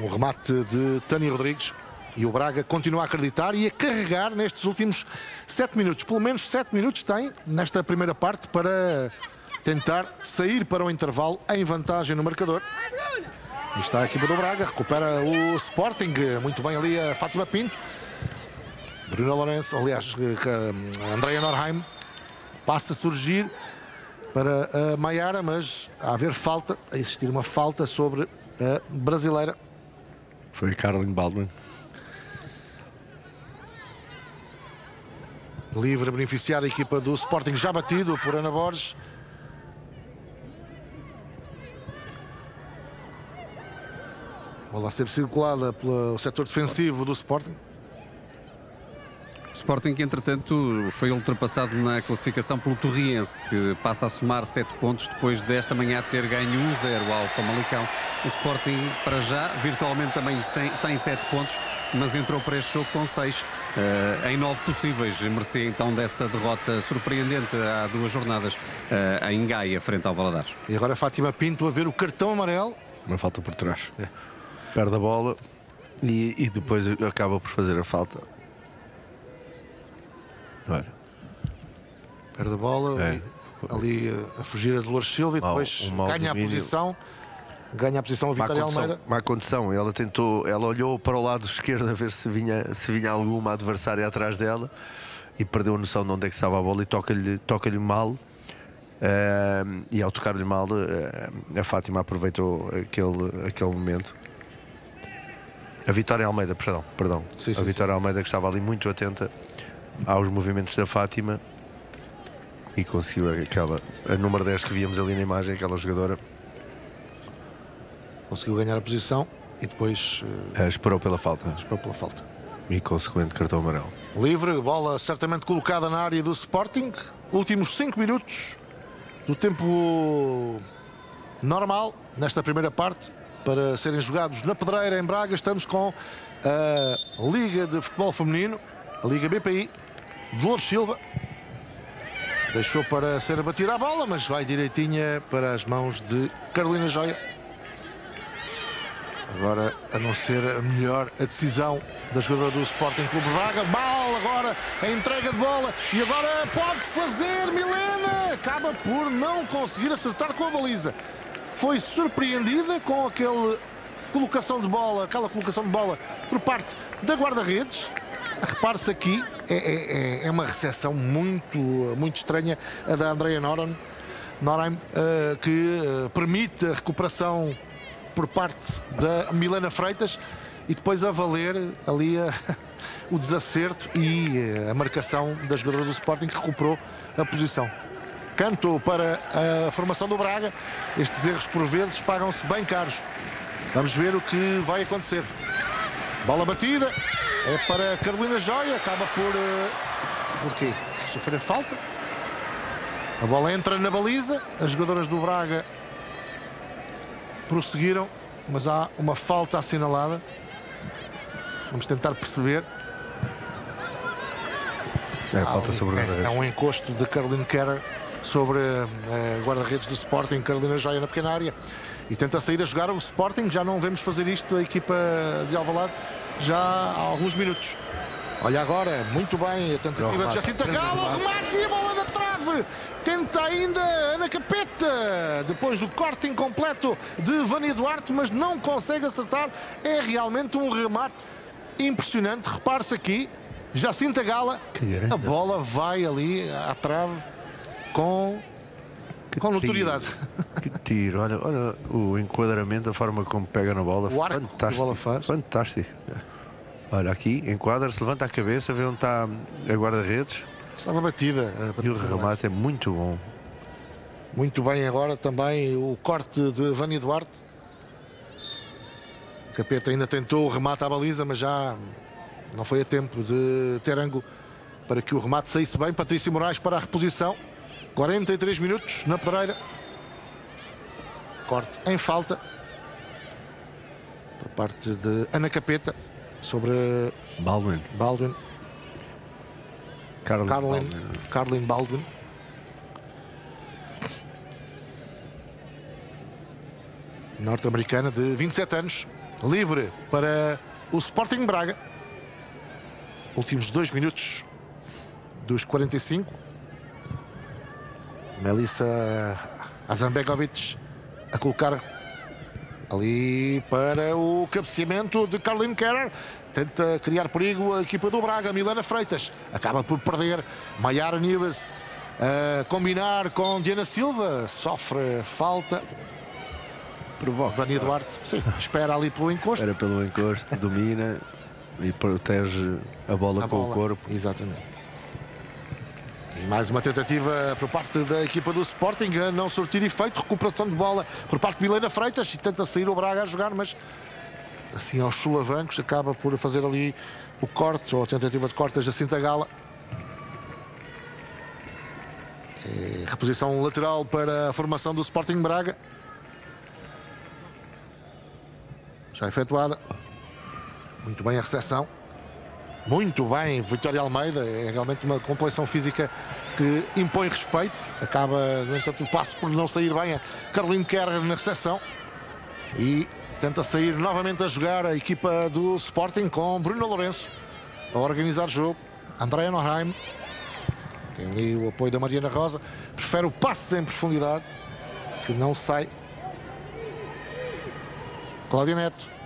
Um remate de Tani Rodrigues. E o Braga continua a acreditar e a carregar nestes últimos sete minutos. Pelo menos sete minutos tem nesta primeira parte para tentar sair para o intervalo em vantagem no marcador. E está a equipa do Braga, recupera o Sporting, muito bem ali a Fátima Pinto. Bruno Lourenço, aliás, Andrea Norheim passa a surgir para a Maiara, mas a haver falta, a existir uma falta sobre a brasileira. Foi Carolyn Baldwin. Livre a beneficiar a equipa do Sporting, já batido por Ana Borges. Bola a ser circulada pelo setor defensivo do Sporting. Sporting que entretanto foi ultrapassado na classificação pelo Torriense, que passa a somar 7 pontos depois desta manhã ter ganho 1-0 ao Famalicão. O Sporting para já virtualmente também tem 7 pontos, mas entrou para este jogo com 6 uh, eh, em 9 possíveis. Merecia então dessa derrota surpreendente há duas jornadas uh, em Gaia, frente ao Valadares. E agora Fátima Pinto a ver o cartão amarelo. Uma falta por trás. É. Perde a bola e, e depois acaba por fazer a falta. Claro. Perde a bola, é. ali a fugir a Dolores Silva e depois um ganha a posição. Ganha a posição a Vitória Almeida. Má condição, ela tentou, ela olhou para o lado esquerdo a ver se vinha, se vinha alguma adversária atrás dela e perdeu a noção de onde é que estava a bola e toca-lhe toca mal. Uh, e ao tocar-lhe mal, uh, a Fátima aproveitou aquele, aquele momento. A Vitória Almeida, perdão, perdão. Sim, sim, a Vitória sim. Almeida que estava ali muito atenta aos movimentos da Fátima e conseguiu aquela, a número 10 que víamos ali na imagem, aquela jogadora. Conseguiu ganhar a posição e depois. Uh, esperou pela falta. Esperou pela falta. E consequente cartão amarelo. Livre, bola certamente colocada na área do Sporting. Últimos 5 minutos do tempo normal nesta primeira parte para serem jogados na Pedreira em Braga. Estamos com a Liga de Futebol Feminino, a Liga BPI. Dolores Silva. Deixou para ser abatida a bola, mas vai direitinha para as mãos de Carolina Joia. Agora, a não ser a melhor a decisão da jogadora do Sporting Clube Braga. Mal agora a entrega de bola. E agora pode fazer Milena. Acaba por não conseguir acertar com a baliza. Foi surpreendida com aquela colocação de bola, aquela colocação de bola por parte da guarda-redes. Repare-se aqui, é, é, é, é uma recepção muito, muito estranha a da Andrea Noran, Norheim, uh, que uh, permite a recuperação por parte da Milena Freitas e depois a valer ali a, o desacerto e eh, a marcação da jogadora do Sporting que recuperou a posição. Canto para a formação do Braga. Estes erros por vezes pagam-se bem caros. Vamos ver o que vai acontecer. Bola batida. É para Carolina Joia. Acaba por. Uh, por quê? Sofrer falta. A bola entra na baliza. As jogadoras do Braga prosseguiram, mas há uma falta assinalada. Vamos tentar perceber. É, falta sobre o é, é um encosto de Caroline Kerr sobre eh, guarda-redes do Sporting, Carolina Joia na pequena área e tenta sair a jogar o Sporting. Já não vemos fazer isto a equipa de Alvalade já há alguns minutos. Olha agora, muito bem a tentativa de. Jacinta Galo, remate. e a bola na trave. Tenta ainda Ana Capeta, depois do corte incompleto de Vânia Duarte, mas não consegue acertar. É realmente um remate impressionante. Repare-se aqui, Jacinta Gala, a bola vai ali à trave com, com notoriedade. Que tiro, olha, olha o enquadramento, a forma como pega na bola. O arco que a fantástico. bola faz. Fantástico. Olha aqui, enquadra-se, levanta a cabeça, vê onde está a guarda-redes Estava batida. a e o remate é muito bom. Muito bem agora também o corte de Vânia Duarte. Capeta ainda tentou o remate à baliza, mas já não foi a tempo de ter ângulo para que o remate saísse bem. Patrícia Moraes para a reposição. 43 minutos na pedreira. Corte em falta. Por parte de Ana Capeta sobre Baldwin, Baldwin. Carlin, Carlin, Baldwin. Carlin Baldwin. Norte-americana de 27 anos, livre para o Sporting Braga. Últimos dois minutos dos 45. Melissa Azambegovic a colocar ali para o cabeceamento de Carolina Kerr. Tenta criar perigo a equipa do Braga. Milana Freitas acaba por perder. Maiara Nivas a combinar com Diana Silva. Sofre falta. Provoca. Vânia Duarte, sim, espera ali pelo encosto. Era pelo encosto, domina e protege a bola a com bola. o corpo. Exatamente. E mais uma tentativa por parte da equipa do Sporting a não surtir efeito. Recuperação de bola por parte de Milena Freitas e tenta sair o Braga a jogar, mas assim aos sulavancos acaba por fazer ali o corte ou a tentativa de corte da Jacinta Gala. É, reposição lateral para a formação do Sporting Braga. Já efetuada. Muito bem a recepção. Muito bem, Vitória Almeida. É realmente uma complexão física que impõe respeito. Acaba, no entanto, o passo por não sair bem a Caroline Kerr na recepção. E tenta sair novamente a jogar a equipa do Sporting com Bruno Lourenço a organizar o jogo. Andréa Norheim. Tem ali o apoio da Mariana Rosa. Prefere o passe em profundidade, que não sai. Cláudia Neto.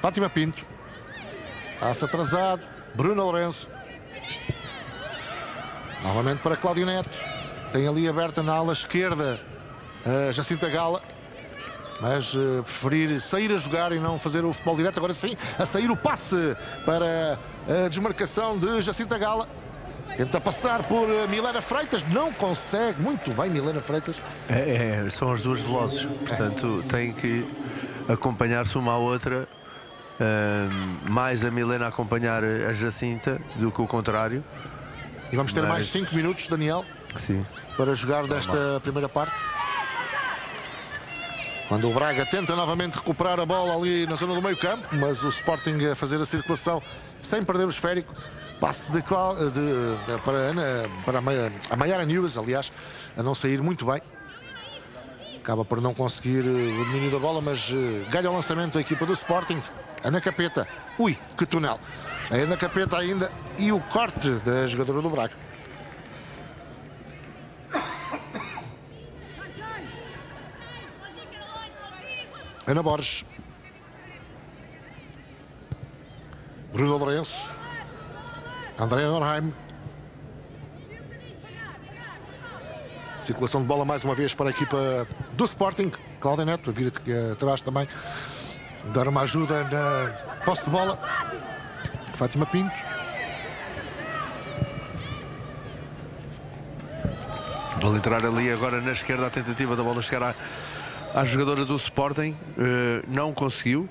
Fátima Pinto. Passe atrasado. Bruno Lourenço. Novamente para Cláudio Neto. Tem ali aberta na ala esquerda a Jacinta Gala. Mas eh, preferir sair a jogar e não fazer o futebol direto. Agora sim, a sair o passe para a desmarcação de Jacinta Gala. Tenta passar por eh, Milena Freitas. Não consegue. Muito bem, Milena Freitas. É, é, são as duas velozes, portanto têm que acompanhar-se uma à outra. Ahm, mais a Milena a acompanhar a Jacinta do que o contrário. E vamos ter Mas- mais 5 minutos, Daniel, Sim. para jogar desta primeira parte. Quando o Braga tenta novamente recuperar a bola ali na zona do meio campo, mas o Sporting a fazer a circulação sem perder o esférico. Passe de, de- de- para, a Ana- para a, Maia- a Maiara News, aliás, a não sair muito bem. Acaba por não conseguir o domínio da bola, mas eh, ganha o lançamento da equipa do Sporting. Ana Capeta. Ui, que túnel. A Ana Capeta ainda e o corte da jogadora do Braga. Ana Borges. Bruno Lourenço. André Norheim. Circulação de bola mais uma vez para a equipa do Sporting. Cláudia Neto a vir aqui atrás também. Dar uma ajuda na posse de bola. Fátima Pinto. Bola entrar ali agora na esquerda, a tentativa da bola chegar à, à jogadora do Sporting. eh, não conseguiu.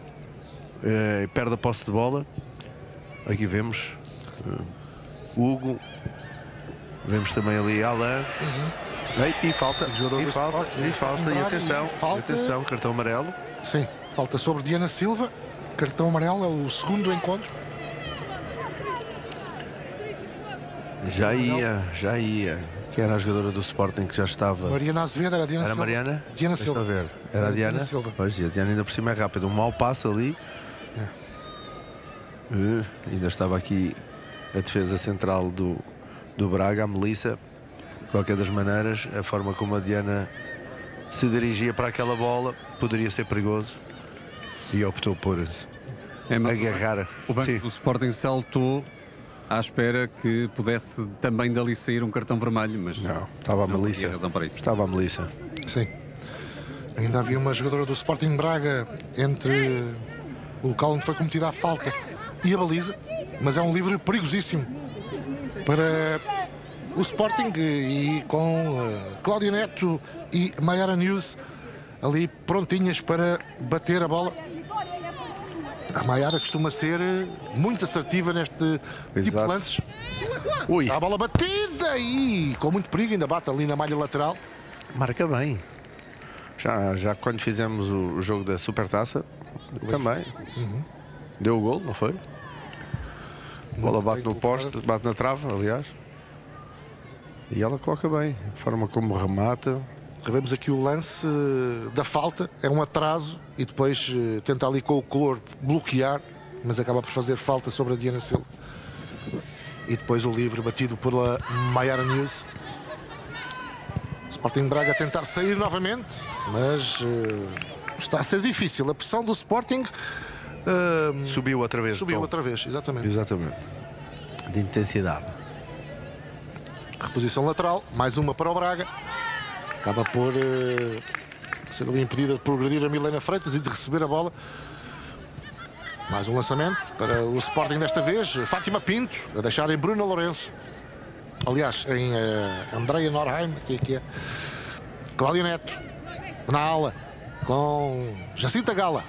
eh, perde a posse de bola. Aqui vemos eh, Hugo. Vemos também ali Alain. Ei, E falta, e falta, e falta, e atenção, e falta. atenção, cartão amarelo. Sim, falta sobre Diana Silva. Cartão amarelo é o segundo encontro. Já ia, já ia. Que era a jogadora do Sporting que já estava. Mariana Azevedo, era a Diana Era Silva. Mariana? Diana Deixa Silva. ver. Era Era a Diana? Diana Silva. Pois, a Diana ainda por cima é rápida. Um mau passo ali. É. Eh, ainda estava aqui a defesa central do, do Braga, a Melissa. De qualquer das maneiras, a forma como a Diana se dirigia para aquela bola poderia ser perigoso. E optou por É, agarrar. O banco Sim. do Sporting saltou à espera que pudesse também dali sair um cartão vermelho, mas Não, estava a Melissa. razão para isso. Estava a Melissa. Sim. Ainda havia uma jogadora do Sporting Braga entre o local onde foi cometida a falta e a baliza, mas é um livro perigosíssimo para o Sporting e com eh, Cláudio Neto e Maiara News ali prontinhas para bater a bola. A Maiara costuma ser eh, muito assertiva neste tipo de Exato. lances. Ui, A bola batida e com muito perigo, ainda bate ali na malha lateral. marca bem. Já, já quando fizemos o, o jogo da Supertaça, também. Uhum. Deu o gol, não foi? A bola bate no poste, bate na trave, aliás. E ela coloca bem. A forma como remata. Revemos aqui o lance da falta, é um atraso e depois eh, tenta ali com o color bloquear, mas acaba por fazer falta sobre a Diana Silva. E depois o livre batido pela Maiara News. Sporting Braga tentar sair novamente, mas eh, está a ser difícil. A pressão do Sporting eh, Subiu outra vez. subiu outra vez, exatamente. Exatamente. De intensidade. Reposição lateral, mais uma para o Braga. Acaba por eh, ser ali impedida de progredir a Milena Freitas e de receber a bola. Mais um lançamento para o Sporting desta vez. Fátima Pinto a deixar em Bruno Lourenço. Aliás, em eh, Andreia Norheim, assim aqui é. Cláudio Neto na ala com Jacinta Gala.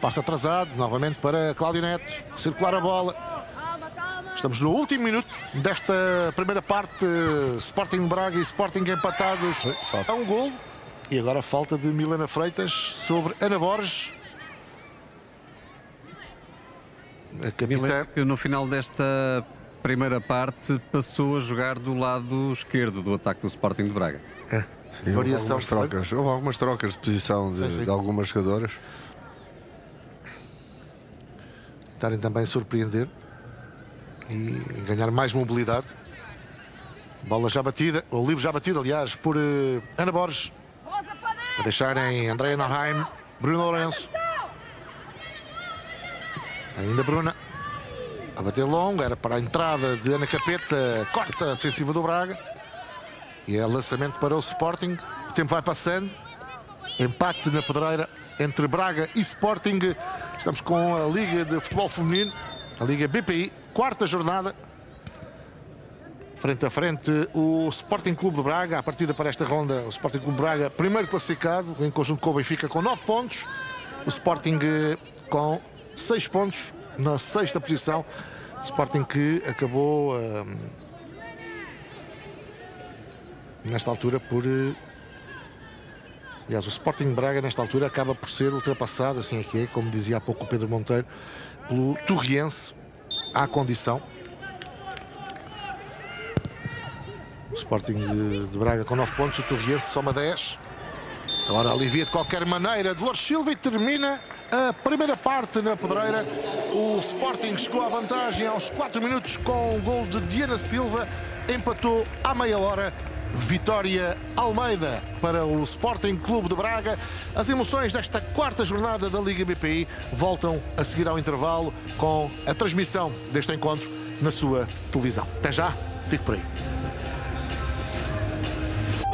Passa atrasado novamente para Cláudio Neto. Circular a bola. Estamos no último minuto desta primeira parte. Sporting Braga e Sporting empatados falta. a um gol. E agora falta de Milena Freitas sobre Ana Borges. A capitã. que no final desta primeira parte passou a jogar do lado esquerdo do ataque do Sporting de Braga. É. E houve Variação algumas trocas. Houve algumas trocas de posição de, Sim, sim. de algumas jogadoras. tentarem também surpreender e ganhar mais mobilidade. Bola já batida, o livro já batido, aliás, por eh, Ana Borges. A deixarem Andréa Naheim, Bruno Lourenço. Ainda Bruna. A bater longo, era para a entrada de Ana Capeta, corta a defensiva do Braga. E é lançamento para o Sporting. O tempo vai passando. Empate na pedreira entre Braga e Sporting. Estamos com a Liga de Futebol Feminino, a Liga BPI, quarta jornada. Frente a frente o Sporting Clube de Braga. A partida para esta ronda, o Sporting Clube de Braga, primeiro classificado, em conjunto com o Benfica, com 9 pontos. O Sporting eh, com 6 pontos na sexta posição. Sporting que acabou eh, nesta altura por. eh, Aliás, o Sporting Braga, nesta altura, acaba por ser ultrapassado, assim é que é, como dizia há pouco o Pedro Monteiro, pelo Torriense, à condição. O Sporting de, de Braga com 9 pontos, o Torriense soma 10. Agora alivia de qualquer maneira Dolores Silva e termina a primeira parte na pedreira. O Sporting chegou à vantagem aos 4 minutos com o gol de Diana Silva, empatou à meia hora. Vitória Almeida para o Sporting Clube de Braga. As emoções desta quarta jornada da Liga BPI voltam a seguir ao intervalo com a transmissão deste encontro na sua televisão. Até já, fico por aí.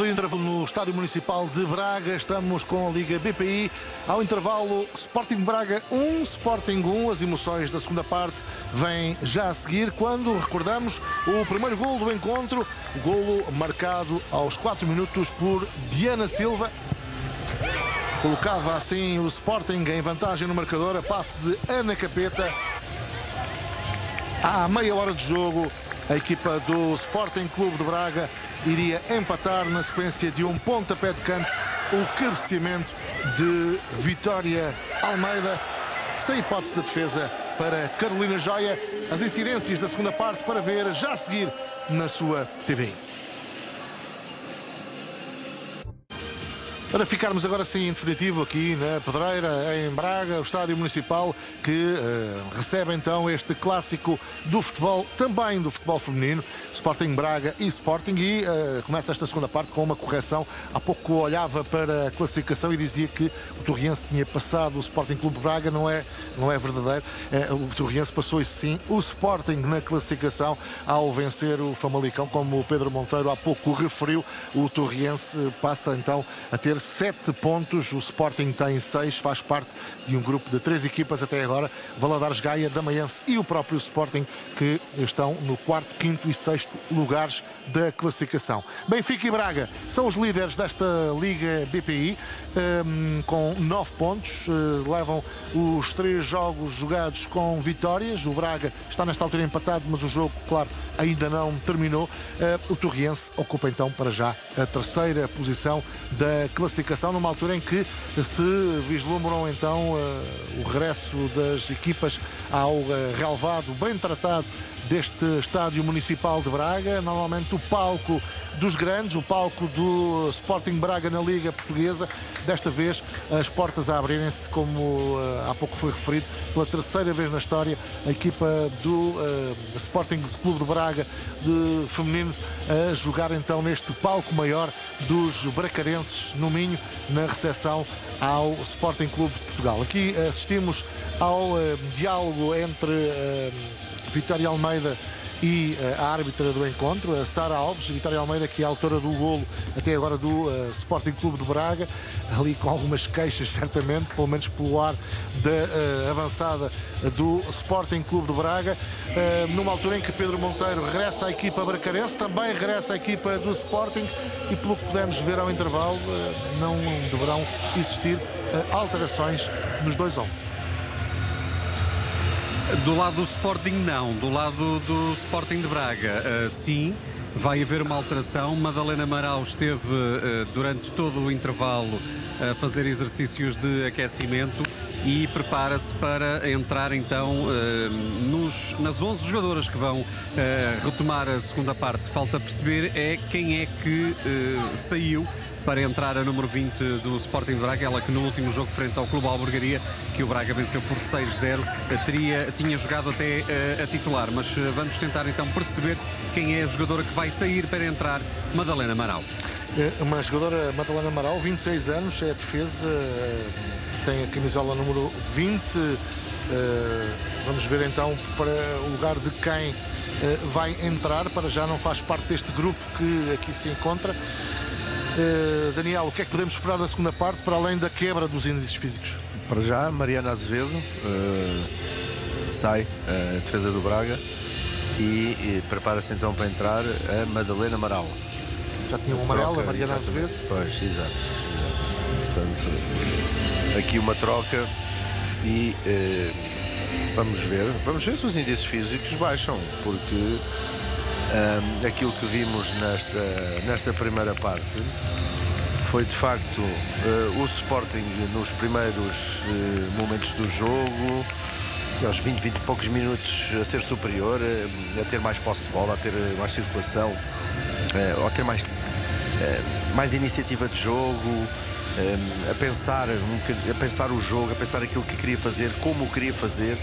Intervalo no Estádio Municipal de Braga, estamos com a Liga BPI. Ao intervalo, Sporting Braga 1, Sporting 1. As emoções da segunda parte vêm já a seguir, quando recordamos o primeiro gol do encontro, o golo marcado aos 4 minutos por Diana Silva. Colocava assim o Sporting em vantagem no marcador, a passe de Ana Capeta. À meia hora de jogo, a equipa do Sporting Clube de Braga iria empatar na sequência de um pontapé de canto o cabeceamento de Vitória Almeida, sem hipótese de defesa para Carolina Joia. As incidências da segunda parte para ver já a seguir na sua TVI. Para ficarmos agora sim em definitivo aqui na Pedreira, em Braga, o estádio municipal que uh, recebe então este clássico do futebol, também do futebol feminino, Sporting Braga e Sporting. E uh, começa esta segunda parte com uma correção. Há pouco olhava para a classificação e dizia que o Torriense tinha passado o Sporting Clube Braga, não é, não é verdadeiro. Uh, o Torriense passou isso sim, o Sporting na classificação ao vencer o Famalicão, como o Pedro Monteiro há pouco referiu. O Torriense passa então a ter sete pontos, o Sporting tem seis, faz parte de um grupo de três equipas até agora, Valadares Gaia, Damaense e o próprio Sporting, que estão no quarto, quinto e sexto lugares da classificação. Benfica e Braga são os líderes desta Liga BPI, um, com nove pontos, uh, levam os três jogos jogados com vitórias, o Braga está nesta altura empatado, mas o jogo, claro, ainda não terminou. Uh, o Torriense ocupa então para já a terceira posição da classificação, numa altura em que se vislumbram então uh, o regresso das equipas ao uh, relevado bem tratado deste estádio municipal de Braga, normalmente o palco dos grandes, o palco do Sporting Braga na Liga Portuguesa. Desta vez as portas a abrirem-se, como uh, há pouco foi referido, pela terceira vez na história, a equipa do uh, Sporting Clube de Braga de feminino a jogar então neste palco maior dos bracarenses no Minho, na recepção ao Sporting Clube de Portugal. Aqui assistimos ao uh, diálogo entre Vitória Almeida e uh, a árbitra do encontro, a Sara Alves, Vitória Almeida, que é a autora do golo até agora do uh, Sporting Clube de Braga, ali com algumas queixas, certamente, pelo menos pelo ar da uh, avançada do Sporting Clube de Braga, numa altura em que Pedro Monteiro regressa à equipa bracarense, também regressa à equipa do Sporting e, pelo que podemos ver ao intervalo, não deverão existir alterações nos dois 11. Do lado do Sporting, não. Do lado do Sporting de Braga, uh, sim. Vai haver uma alteração. Madalena Amaral esteve uh, durante todo o intervalo a fazer exercícios de aquecimento e prepara-se para entrar então uh, nos, nas 11 jogadoras que vão uh, retomar a segunda parte. Falta perceber é quem é que saiu para entrar a número 20 do Sporting de Braga, ela que no último jogo frente ao Clube Albergaria, que o Braga venceu por 6-0, teria, tinha jogado até uh, a titular, mas uh, vamos tentar então perceber quem é a jogadora que vai sair para entrar, Madalena Amaral. É uma jogadora, Madalena Amaral, 26 anos, é defesa, tem a camisola número 20, vamos ver então para o lugar de quem vai entrar, para já não faz parte deste grupo que aqui se encontra. Uh, Daniel, o que é que podemos esperar da segunda parte para além da quebra dos índices físicos? Para já, Mariana Azevedo uh, sai a uh, defesa do Braga e, e prepara-se então para entrar a Madalena Amaral. Já tinha uma amarela, a Mariana Azevedo? Pois, exato, exato. Portanto, aqui uma troca e vamos ver, vamos ver se os índices físicos baixam, porque um, aquilo que vimos nesta, nesta primeira parte foi de facto uh, o Sporting nos primeiros uh, momentos do jogo, aos 20, 20 e poucos minutos a ser superior, uh, a ter mais posse de bola, a ter mais circulação, a ter mais, mais iniciativa de jogo. a pensar, a pensar o jogo, a pensar aquilo que queria fazer, como queria fazer,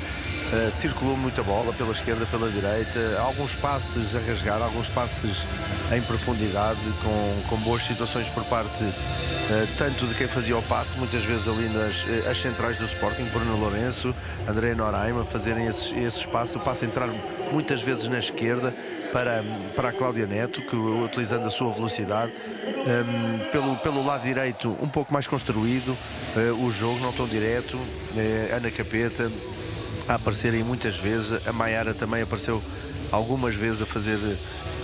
Uh, circulou muita bola pela esquerda, pela direita, alguns passes a rasgar, alguns passes em profundidade, com, com boas situações por parte uh, tanto de quem fazia o passe, muitas vezes ali nas uh, as centrais do Sporting, Bruno Lourenço, André Noraima, fazerem esse, esse espaço, o passe entrar muitas vezes na esquerda para, para a Cláudia Neto, que utilizando a sua velocidade, um, pelo, pelo lado direito um pouco mais construído, o jogo não tão direto, Ana Capeta, a aparecerem muitas vezes. A Maiara também apareceu algumas vezes a fazer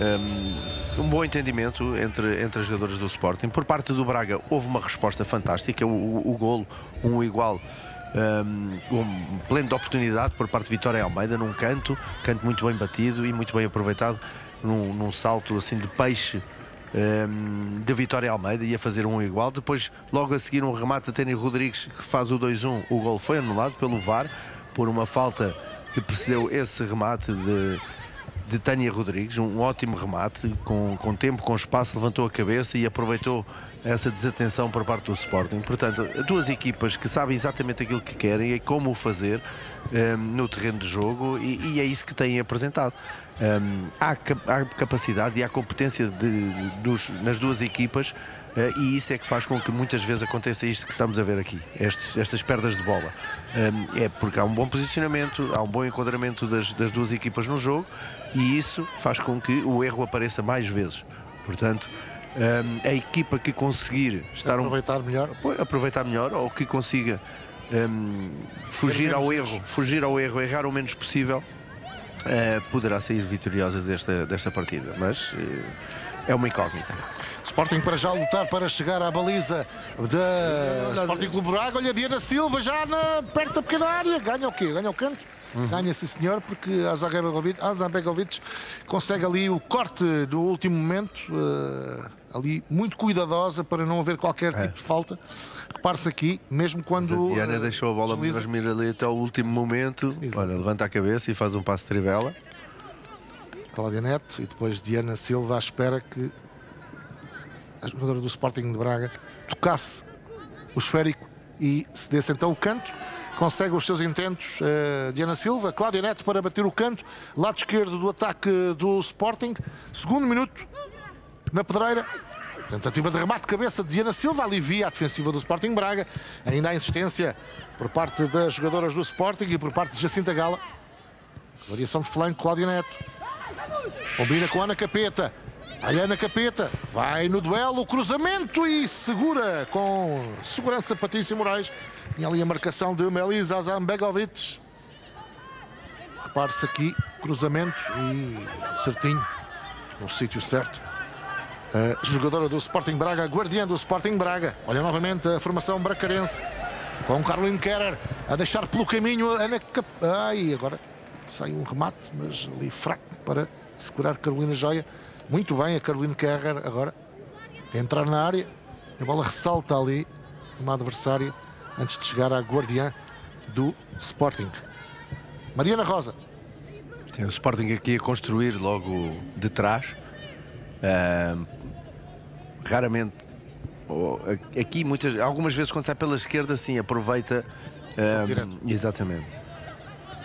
um, um bom entendimento entre, entre os jogadores do Sporting. Por parte do Braga houve uma resposta fantástica, o, o, o golo, um igual. Um, um pleno de oportunidade por parte de Vitória Almeida num canto, canto muito bem batido e muito bem aproveitado num, num salto assim de peixe um, de Vitória Almeida ia fazer um igual. Depois, logo a seguir, um remate a Tênis Rodrigues que faz o 2-1. O gol foi anulado pelo VAR por uma falta que precedeu esse remate de, de Tânia Rodrigues, um ótimo remate, com, com tempo, com espaço, levantou a cabeça e aproveitou essa desatenção por parte do Sporting. Portanto, duas equipas que sabem exatamente aquilo que querem e como o fazer um, ehm, no terreno de jogo e, e, é isso que têm apresentado. Um, ehm, há, há, capacidade e há competência de, dos, nas duas equipas uh, e isso é que faz com que muitas vezes aconteça isto que estamos a ver aqui, estes, estas perdas de bola. É porque há um bom posicionamento, há um bom enquadramento das, das duas equipas no jogo e isso faz com que o erro apareça mais vezes. Portanto, um, a equipa que conseguir estar aproveitar um, melhor, aproveitar melhor ou que consiga um, fugir ao erro, fugir ao erro, errar o menos possível, uh, poderá sair vitoriosa desta, desta partida. Mas uh, é uma incógnita. Sporting para já lutar para chegar à baliza da Sporting Clube Braga. Olha, Diana Silva já na, perto da pequena área. Ganha o quê? Ganha o canto? Uhum. Ganha, sim senhor, porque Azan Begovic consegue ali o corte do último momento, uh, ali muito cuidadosa para não haver qualquer é. tipo de falta. Repare-se aqui, mesmo quando. A Diana uh, deixou a bola transmitir ali até o último momento. Olha, levanta a cabeça e faz um passo de trivela. Cláudia Neto e depois Diana Silva à espera que a jogadora do Sporting de Braga tocasse o esférico e se desse então o canto consegue os seus intentos. Uh, Diana Silva, Cláudia Neto para bater o canto, lado esquerdo do ataque do Sporting. Segundo minuto na pedreira. Tentativa de remate de cabeça de Diana Silva, alivia a defensiva do Sporting Braga. Ainda há insistência por parte das jogadoras do Sporting e por parte de Jacinta Gala. Variação de flanco, Cláudia Neto. Combina com Ana Capeta. A Ana Capeta vai no duelo, cruzamento e segura com segurança Patrícia Moraes. Tinha ali a marcação de Melisa Azambegovic. Repare-se aqui, cruzamento e certinho, no sítio certo. A jogadora do Sporting Braga, guardiã do Sporting Braga. Olha novamente a formação bracarense. Com Caroline Kerrer a deixar pelo caminho Ana Cap... Ai, agora sai um remate, mas ali fraco para segurar Carolina Joia. Muito bem a Caroline Kerrer agora. A entrar na área. A bola ressalta ali uma adversária antes de chegar à guardiã do Sporting. Mariana Rosa. Tem o Sporting aqui a construir logo de trás. Uh, raramente. Oh, aqui, muitas, algumas vezes, quando sai pela esquerda, sim, aproveita. Uh, exatamente.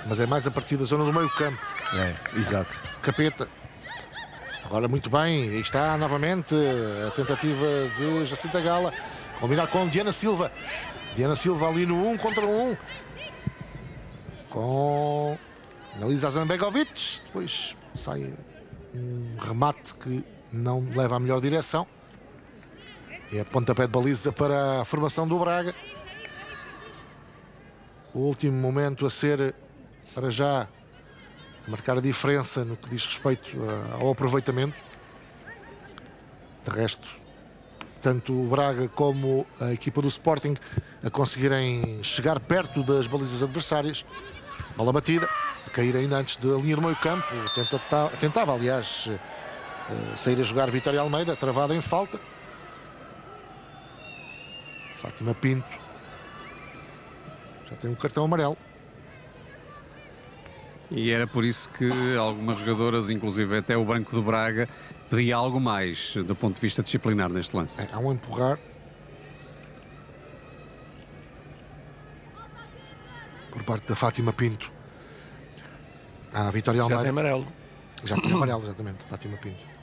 Mas é mais a partir da zona do meio campo. É, exato. Capeta. Agora muito bem, está novamente a tentativa de Jacinta Gala combinar com Diana Silva. Diana Silva ali no 1 um contra 1. Um. Com Melisa Zambegovic. Depois sai um remate que não leva à melhor direção. É a pontapé de baliza para a formação do Braga. O último momento a ser, para já, a marcar a diferença no que diz respeito ao aproveitamento. De resto, tanto o Braga como a equipa do Sporting a conseguirem chegar perto das balizas adversárias. Bola batida, a cair ainda antes da linha do meio campo. Tenta, tentava, aliás, eh, sair a jogar Vitória Almeida, travada em falta. Fátima Pinto já tem um cartão amarelo. E era por isso que algumas jogadoras, inclusive até o Branco do Braga, pedia algo mais do ponto de vista disciplinar neste lance. É, há um empurrar. Por parte da Fátima Pinto. A Vitória Almeida. Já tem amarelo. Já tem amarelo, exatamente, Fátima Pinto.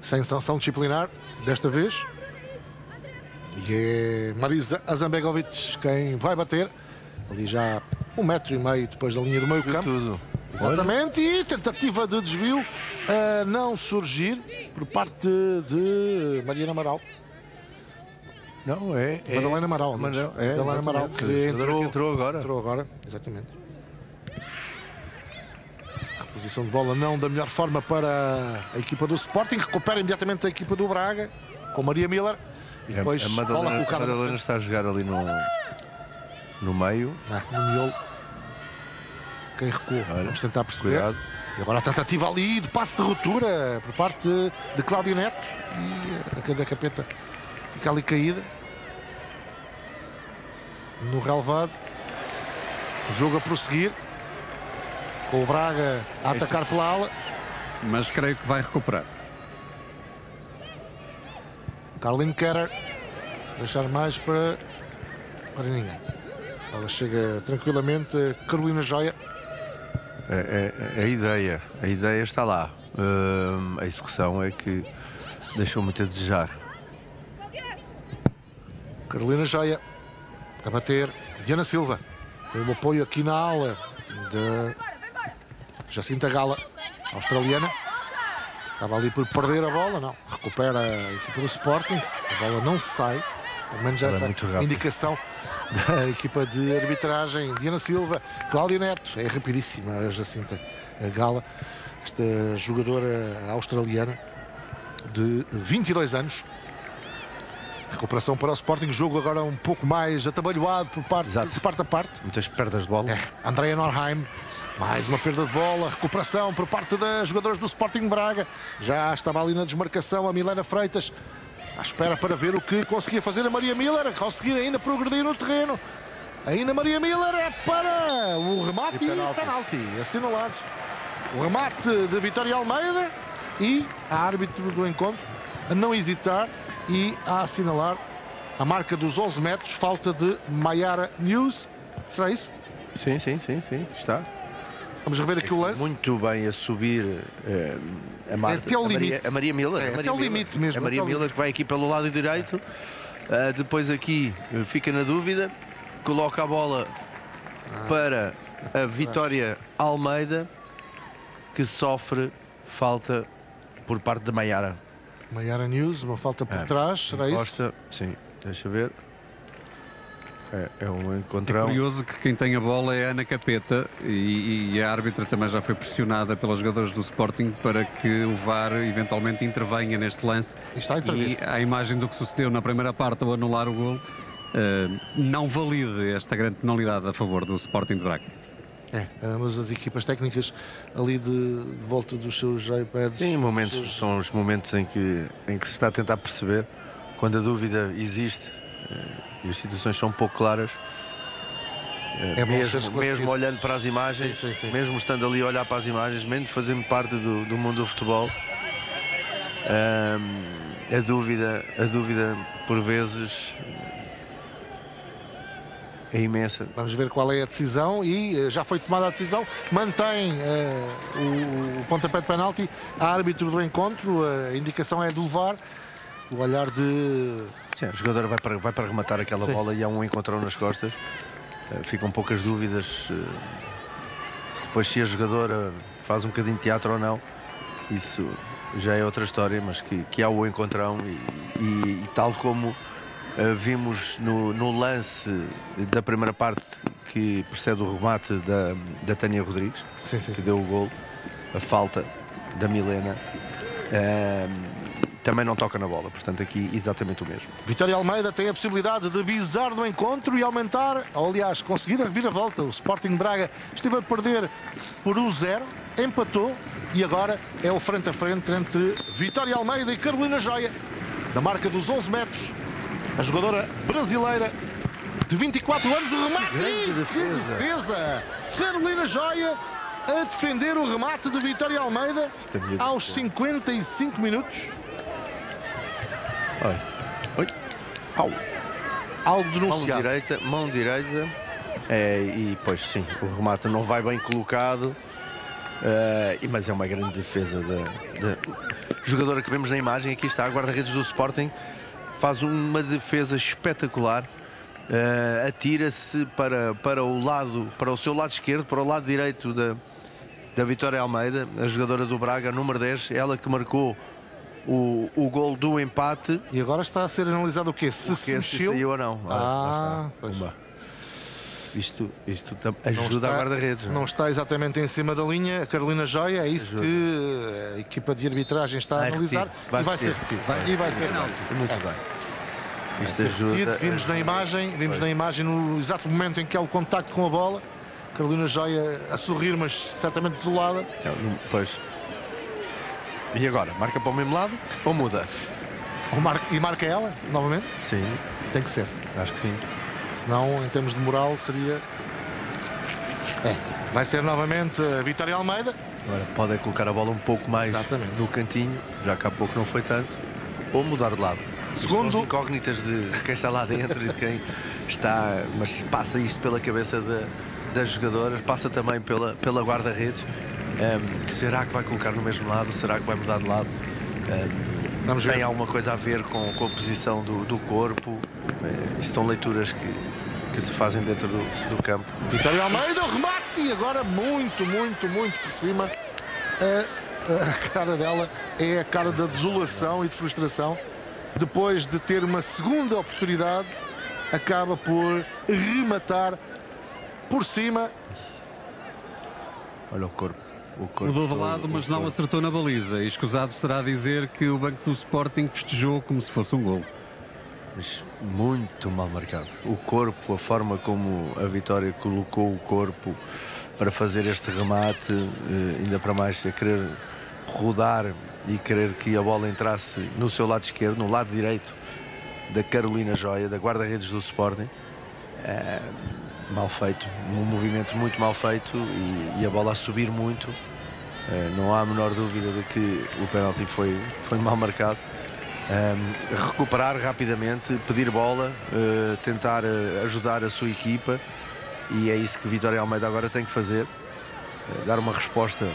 Sem sanção disciplinar, desta vez. E é Marisa Azambegovic quem vai bater. Ali já um metro e meio depois da linha do meio campo. Tudo. Exatamente, Olha. e tentativa de desvio a não surgir por parte de Mariana Amaral. Não, é. é Madalena Amaral. Não, é, Madalena Amaral, que entrou, que entrou agora. Entrou agora, exatamente. A posição de bola não da melhor forma para a equipa do Sporting. Recupera imediatamente a equipa do Braga com Maria Miller. E depois a Madalena, bola colocada. A Madalena está a jogar ali no, no meio. Ah, no miolo. Quem recua? Olha, Vamos tentar perceber. Cuidado. E agora a tentativa ali de passe de ruptura por parte de Cláudio Neto. E a cada capeta fica ali caída. No relevado. O jogo a prosseguir. com o Braga a atacar pela ala. Mas creio que vai recuperar. Carlin Keller deixar mais para, para ninguém. Ela chega tranquilamente. Carolina Joia. É, é, é a ideia, a ideia está lá. Hum, a execução é que deixou muito a desejar. Carolina Joia a bater. Diana Silva tem o apoio aqui na ala de Jacinta Gala, australiana. Estava ali por perder a bola, não. Recupera a equipa do Sporting. A bola não sai. Pelo menos é essa rápida. indicação da equipa de arbitragem. Diana Silva, Cláudia Neto. É rapidíssima a Jacinta Gala. Esta jogadora australiana de 22 anos. Recuperação para o Sporting. Jogo agora um pouco mais atabalhoado por parte, Exato. de parte a parte. Muitas perdas de bola. É, Andrea Norheim, mais uma perda de bola, recuperação por parte das jogadoras do Sporting Braga. Já estava ali na desmarcação a Milena Freitas, à espera para ver o que conseguia fazer a Maria Miller, a conseguir ainda progredir no terreno. Ainda Maria Miller é para o remate E penalti. penalti, assinalado. O remate de Vitória Almeida e a árbitro do encontro a não hesitar e a assinalar a marca dos 11 metros, falta de Maiara News. Será isso? Sim, sim, sim, sim, está. Vamos rever aqui o lance. Muito bem a subir eh, a Marta. até ao a Maria, limite. a Maria Miller. É, a até Maria ao Miller. limite mesmo, A Maria até ao Miller limite. que vai aqui pelo lado direito. Ah, depois aqui fica na dúvida. Coloca a bola Ah, para a Vitória Almeida que sofre falta por parte da Maiara. Maiara News, uma falta por É, trás, será isso? Costa, sim, deixa ver. É, é um É encontrão. curioso que quem tem a bola é a Ana Capeta e, e a árbitra também já foi pressionada pelos jogadores do Sporting para que o VAR eventualmente intervenha neste lance. E está a intervir. E a imagem do que sucedeu na primeira parte ao anular o gol eh, não valide esta grande penalidade a favor do Sporting de Braga. É, ambas as equipas técnicas ali de, de volta dos seus iPads. Sim, momentos, seus- são os momentos em que, em que se está a tentar perceber quando a dúvida existe eh, e as situações são um pouco claras. É mesmo, mesmo olhando para as imagens, Sim, sim, sim, mesmo estando ali a olhar para as imagens, mesmo fazendo parte do, do mundo do futebol, ahm, a dúvida, a dúvida por vezes é imensa. Vamos ver qual é a decisão e eh, já foi tomada a decisão. Mantém eh, o, o pontapé de penalti. A árbitro do encontro, a indicação é do VAR. O olhar de. Sim, o jogador vai para, vai para rematar aquela Sim. bola e há um encontrão nas costas. Eh, ficam poucas dúvidas. eh, depois, se a jogadora faz um bocadinho de teatro ou não, isso já é outra história. Mas que, que há o encontrão e, e- e tal como eh, vimos no, no lance da primeira parte que precede o remate da, da Tânia Rodrigues, Sim, sim, que sim. deu o gol, a falta da Milena. eh, também não toca na bola, portanto, aqui exatamente o mesmo. Vitória Almeida tem a possibilidade de bizar no encontro e aumentar, ou, aliás, conseguir a reviravolta. O Sporting Braga esteve a perder por 1-0, empatou e agora é o frente a frente entre Vitória Almeida e Carolina Joia, da marca dos 11 metros. A jogadora brasileira de 24 anos, o remate! grande Ih, que defesa. defesa! Carolina Joia a defender o remate de Vitória Almeida miúda aos foi. 55 minutos. Olha. Oi. Au. Algo Mão denunciado. direita, mão direita. É, e pois sim, o remate não vai bem colocado. e- mas é uma grande defesa da, da jogadora que vemos na imagem. Aqui está, a guarda-redes do Sporting. Faz uma defesa espetacular. eh, Atira-se para, para o lado, para o seu lado esquerdo, para o lado direito da, da Vitória Almeida, a jogadora do Braga, número 10, ela que marcou o, o gol do empate. E agora está a ser analisado o quê? Se se que se mexeu. saiu ou não. Ah. Pumba. Isto, isto Não ajuda está- a guarda-redes. Não está exatamente em cima da linha. A Carolina Joia, é isso Ajuda. que a equipa de arbitragem está a Vai analisar. repetir, vai e vai ser repetido. E vai ser repetido. Muito É. bem. Vai Isto ajuda. repetido. Vimos na imagem, vimos na imagem no exato momento em que há o contacto com a bola. Carolina Joia a sorrir, mas certamente desolada. É, não- Pois. E agora? Marca para o mesmo lado ou muda? O mar- E marca ela, novamente? Sim, Tem que ser. acho que sim. Senão, em termos de moral, seria. É, vai ser novamente a Vitória Almeida. Agora podem colocar a bola um pouco mais Exatamente. no cantinho, já que há pouco não foi tanto, ou mudar de lado. Segundo- as incógnitas de quem está lá dentro e de quem está, mas passa isto pela cabeça da- das jogadoras, passa também pela, pela guarda-redes. Ehm, será que vai colocar no mesmo lado? Será que vai mudar de lado? Ehm, Vamos ver. tem alguma coisa a ver com, com a posição do, do corpo? Isto são leituras que, que se fazem dentro do, do campo. Vitória Almeida, o remate e agora muito, muito, muito por cima. A, a cara dela é a cara da desolação e de frustração. Depois de ter uma segunda oportunidade, acaba por rematar por cima. Olha o corpo. O corpo Mudou de lado, mas não acertou na baliza. E escusado será dizer que o banco do Sporting festejou como se fosse um gol. Mas muito mal marcado. O corpo, a forma como a Vitória colocou o corpo para fazer este remate, eh, ainda para mais a querer rodar e querer que a bola entrasse no seu lado esquerdo, no lado direito da Carolina Joia, da guarda-redes do Sporting. Eh, mal feito, um movimento muito mal feito e, e a bola a subir muito. Eh, não há a menor dúvida de que o penalti foi, foi mal marcado. Um, recuperar rapidamente, pedir bola, uh, tentar uh, ajudar a sua equipa e é isso que Vitória Almeida agora tem que fazer, uh, dar uma resposta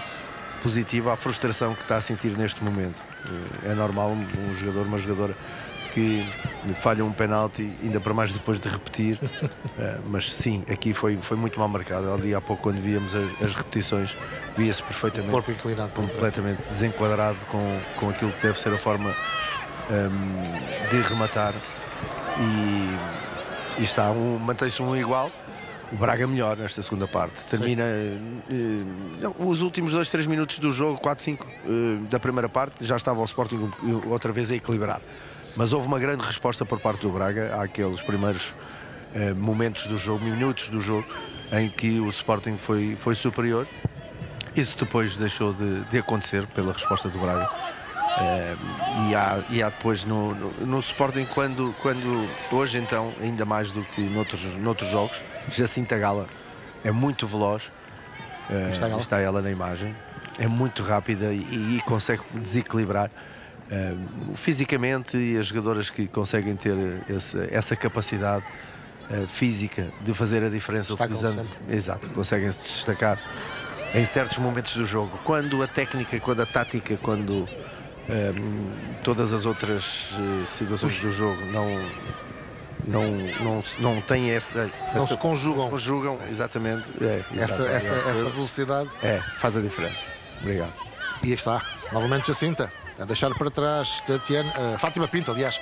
positiva à frustração que está a sentir neste momento. Uh, é normal um jogador, uma jogadora que falha um penalti, ainda para mais depois de repetir, uh, mas sim, aqui foi, foi muito mal marcado. Ali há pouco, quando víamos as, as repetiçõe via-se perfeitamente Corpo inclinado completamente desenquadrado com, com aquilo que deve ser a forma hum, de rematar. E, e está um, mantém-se um igual. O Braga melhor nesta segunda parte. Termina não, os últimos 2, 3 minutos do jogo 4, 5 eh, da primeira parte já estava o Sporting um- outra vez a equilibrar mas houve uma grande resposta por parte do Braga àqueles primeiros eh, momentos do jogo, minutos do jogo em que o Sporting foi, foi superior isso depois deixou de, de acontecer pela resposta do Braga. Eh, e, há, e há depois no, no, no Sporting, quando, quando hoje então, ainda mais do que noutros, noutros jogos, Jacinta Gala é muito veloz. Eh, Está ela. está ela na imagem. É muito rápida e, e consegue desequilibrar. Eh, fisicamente e as jogadoras que conseguem ter esse- essa capacidade eh, física de fazer a diferença Destacam utilizando exato conseguem se destacar em certos momentos do jogo. Quando a técnica, quando a tática, quando ehm, todas as outras eh, situações do jogo não, não, não, não têm essa. Não essa- se conjugam. se conjugam, exatamente. É, Essa, essa, é, essa velocidade. é, faz a diferença. Obrigado. E aí está, novamente Jacinta, a deixar para trás Tatiana, eh, Fátima Pinto, aliás,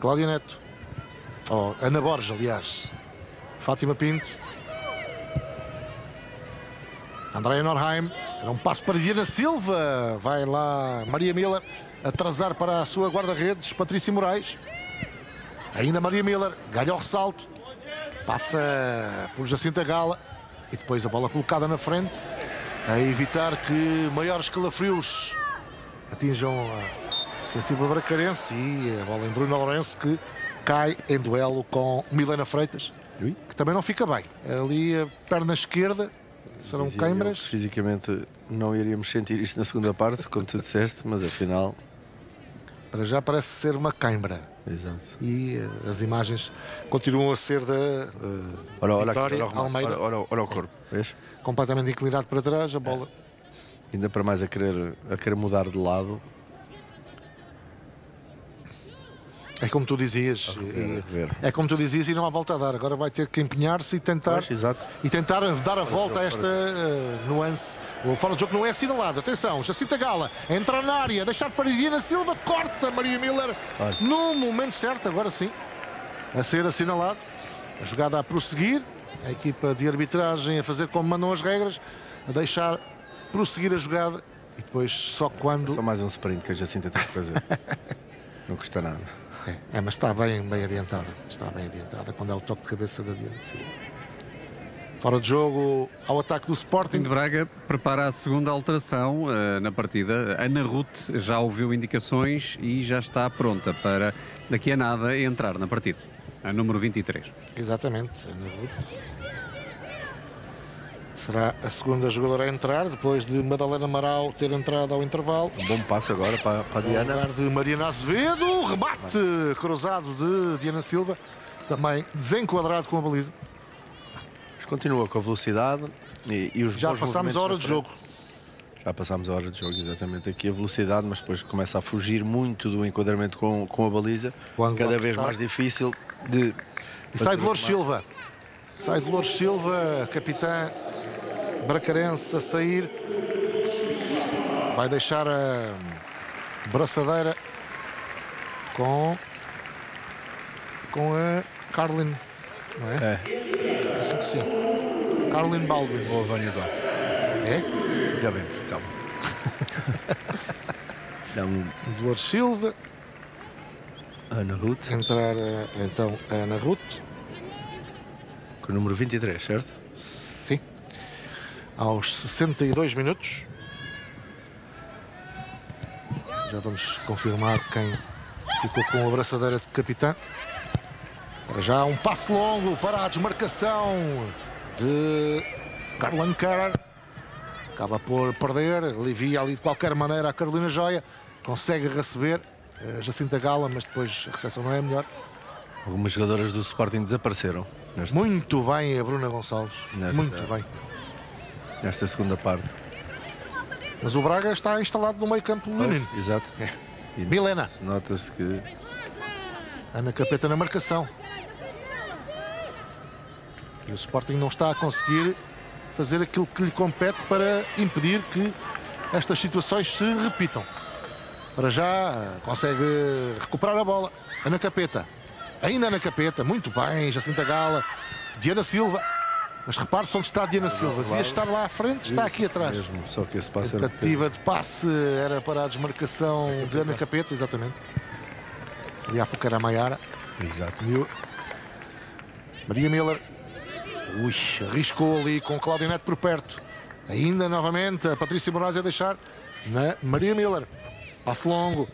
Cláudia Neto, ou Ana Borges, aliás, Fátima Pinto, Andréia Norheim, era um passo para Diana Silva, vai lá Maria Miller, atrasar para a sua guarda-redes, Patrícia Moraes, ainda Maria Miller, ganha o ressalto, passa por Jacinta Gala e depois a bola colocada na frente a evitar que maiores calafrios atinjam a defensiva bracarense e a bola em Bruno Lourenço que cai em duelo com Milena Freitas que também não fica bem ali a perna esquerda serão Dizia queimbras que Fisicamente não iríamos sentir isto na segunda parte, como tu disseste, mas afinal. para já parece ser uma queimbra Exato. e eh, as imagens continuam a ser da eh, Olha, olha, Vitória olha, o remate, Almeida olha, olha, olha o corpo, vês? completamente inclinado para trás a bola Ainda para mais a querer, a querer mudar de lado. é como tu dizias rever, rever. é como tu dizias e não há volta a dar agora vai ter que empenhar-se e tentar Pois, e tentar dar a volta a esta eh, nuance. O fora de jogo não é assinalado. Atenção, Jacinta Gala entrar na área, deixar para Diana Silva, corta Maria Miller Olha. no momento certo, agora sim, a ser assinalado. A jogada a prosseguir, a equipa de arbitragem a fazer como mandam as regras, a deixar prosseguir a jogada e depois só quando. Só mais um sprint que a Jacinta tem que fazer. não custa nada. É, é, mas está bem, bem adiantada. Está bem adiantada quando é o toque de cabeça da Diana Silva. Fora de jogo ao ataque do Sporting. de Braga prepara a segunda alteração eh, na partida. Ana Ruth já ouviu indicações e já está pronta para, daqui a nada, entrar na partida. A número 23. Exatamente, Ana Ruth. Será a segunda jogadora a entrar, depois de Madalena Amaral ter entrado ao intervalo. Um bom passo agora para, para a Diana. lugar de Mariana Azevedo, remate cruzado de Diana Silva, também desenquadrado com a baliza. Mas continua com a velocidade e, e os Já passámos a hora de jogo. Já passámos a hora de jogo, exatamente. Aqui a velocidade, mas depois começa a fugir muito do enquadramento com, com a baliza. Quando Cada vez mais difícil de. E sai Dolores Silva. Sai Dolores Silva, capitã bracarense a sair. Vai deixar a braçadeira com com a Carlin, não é? É, que sim. Carlin Baldwin. ou a Vânia Duarte. É? Já vemos, calma. Dá um Dolores Silva. Ana Ruth, Entrar eh, então a Ana Ruth. com o número 23, certo? Aos 62 minutos. Já vamos confirmar quem ficou com a braçadeira de capitã. Para já um passo longo para a desmarcação de Carlan Kerr. Acaba por perder, alivia ali de qualquer maneira a Carolina Joia. Consegue receber a Jacinta Gala, mas depois a recepção não é a melhor. Algumas jogadoras do Sporting desapareceram nesta, Muito bem a Bruna Gonçalves. Nesta- Muito bem. Nesta segunda parte. Mas o Braga está instalado no meio campo leonino. Exato. E Milena. Nota-se que Ana Capeta na marcação. E o Sporting não está a conseguir fazer aquilo que lhe compete para impedir que estas situações se repitam. Para já consegue recuperar a bola. Ana Capeta. Ainda Ana Capeta. Muito bem. Jacinta Gala. Diana Silva. Mas repare-se onde está a Diana Silva. Devia estar lá à frente, está aqui atrás. Mesmo, só que esse era tentativa de passe era para a desmarcação de Ana Capeta, exatamente. Ali há pouco era a Maiara. Exato. Maria Miller. Ui, arriscou ali com Cláudio Neto por perto. Ainda novamente a Patrícia Moraes a deixar na Maria Miller. Passe longo.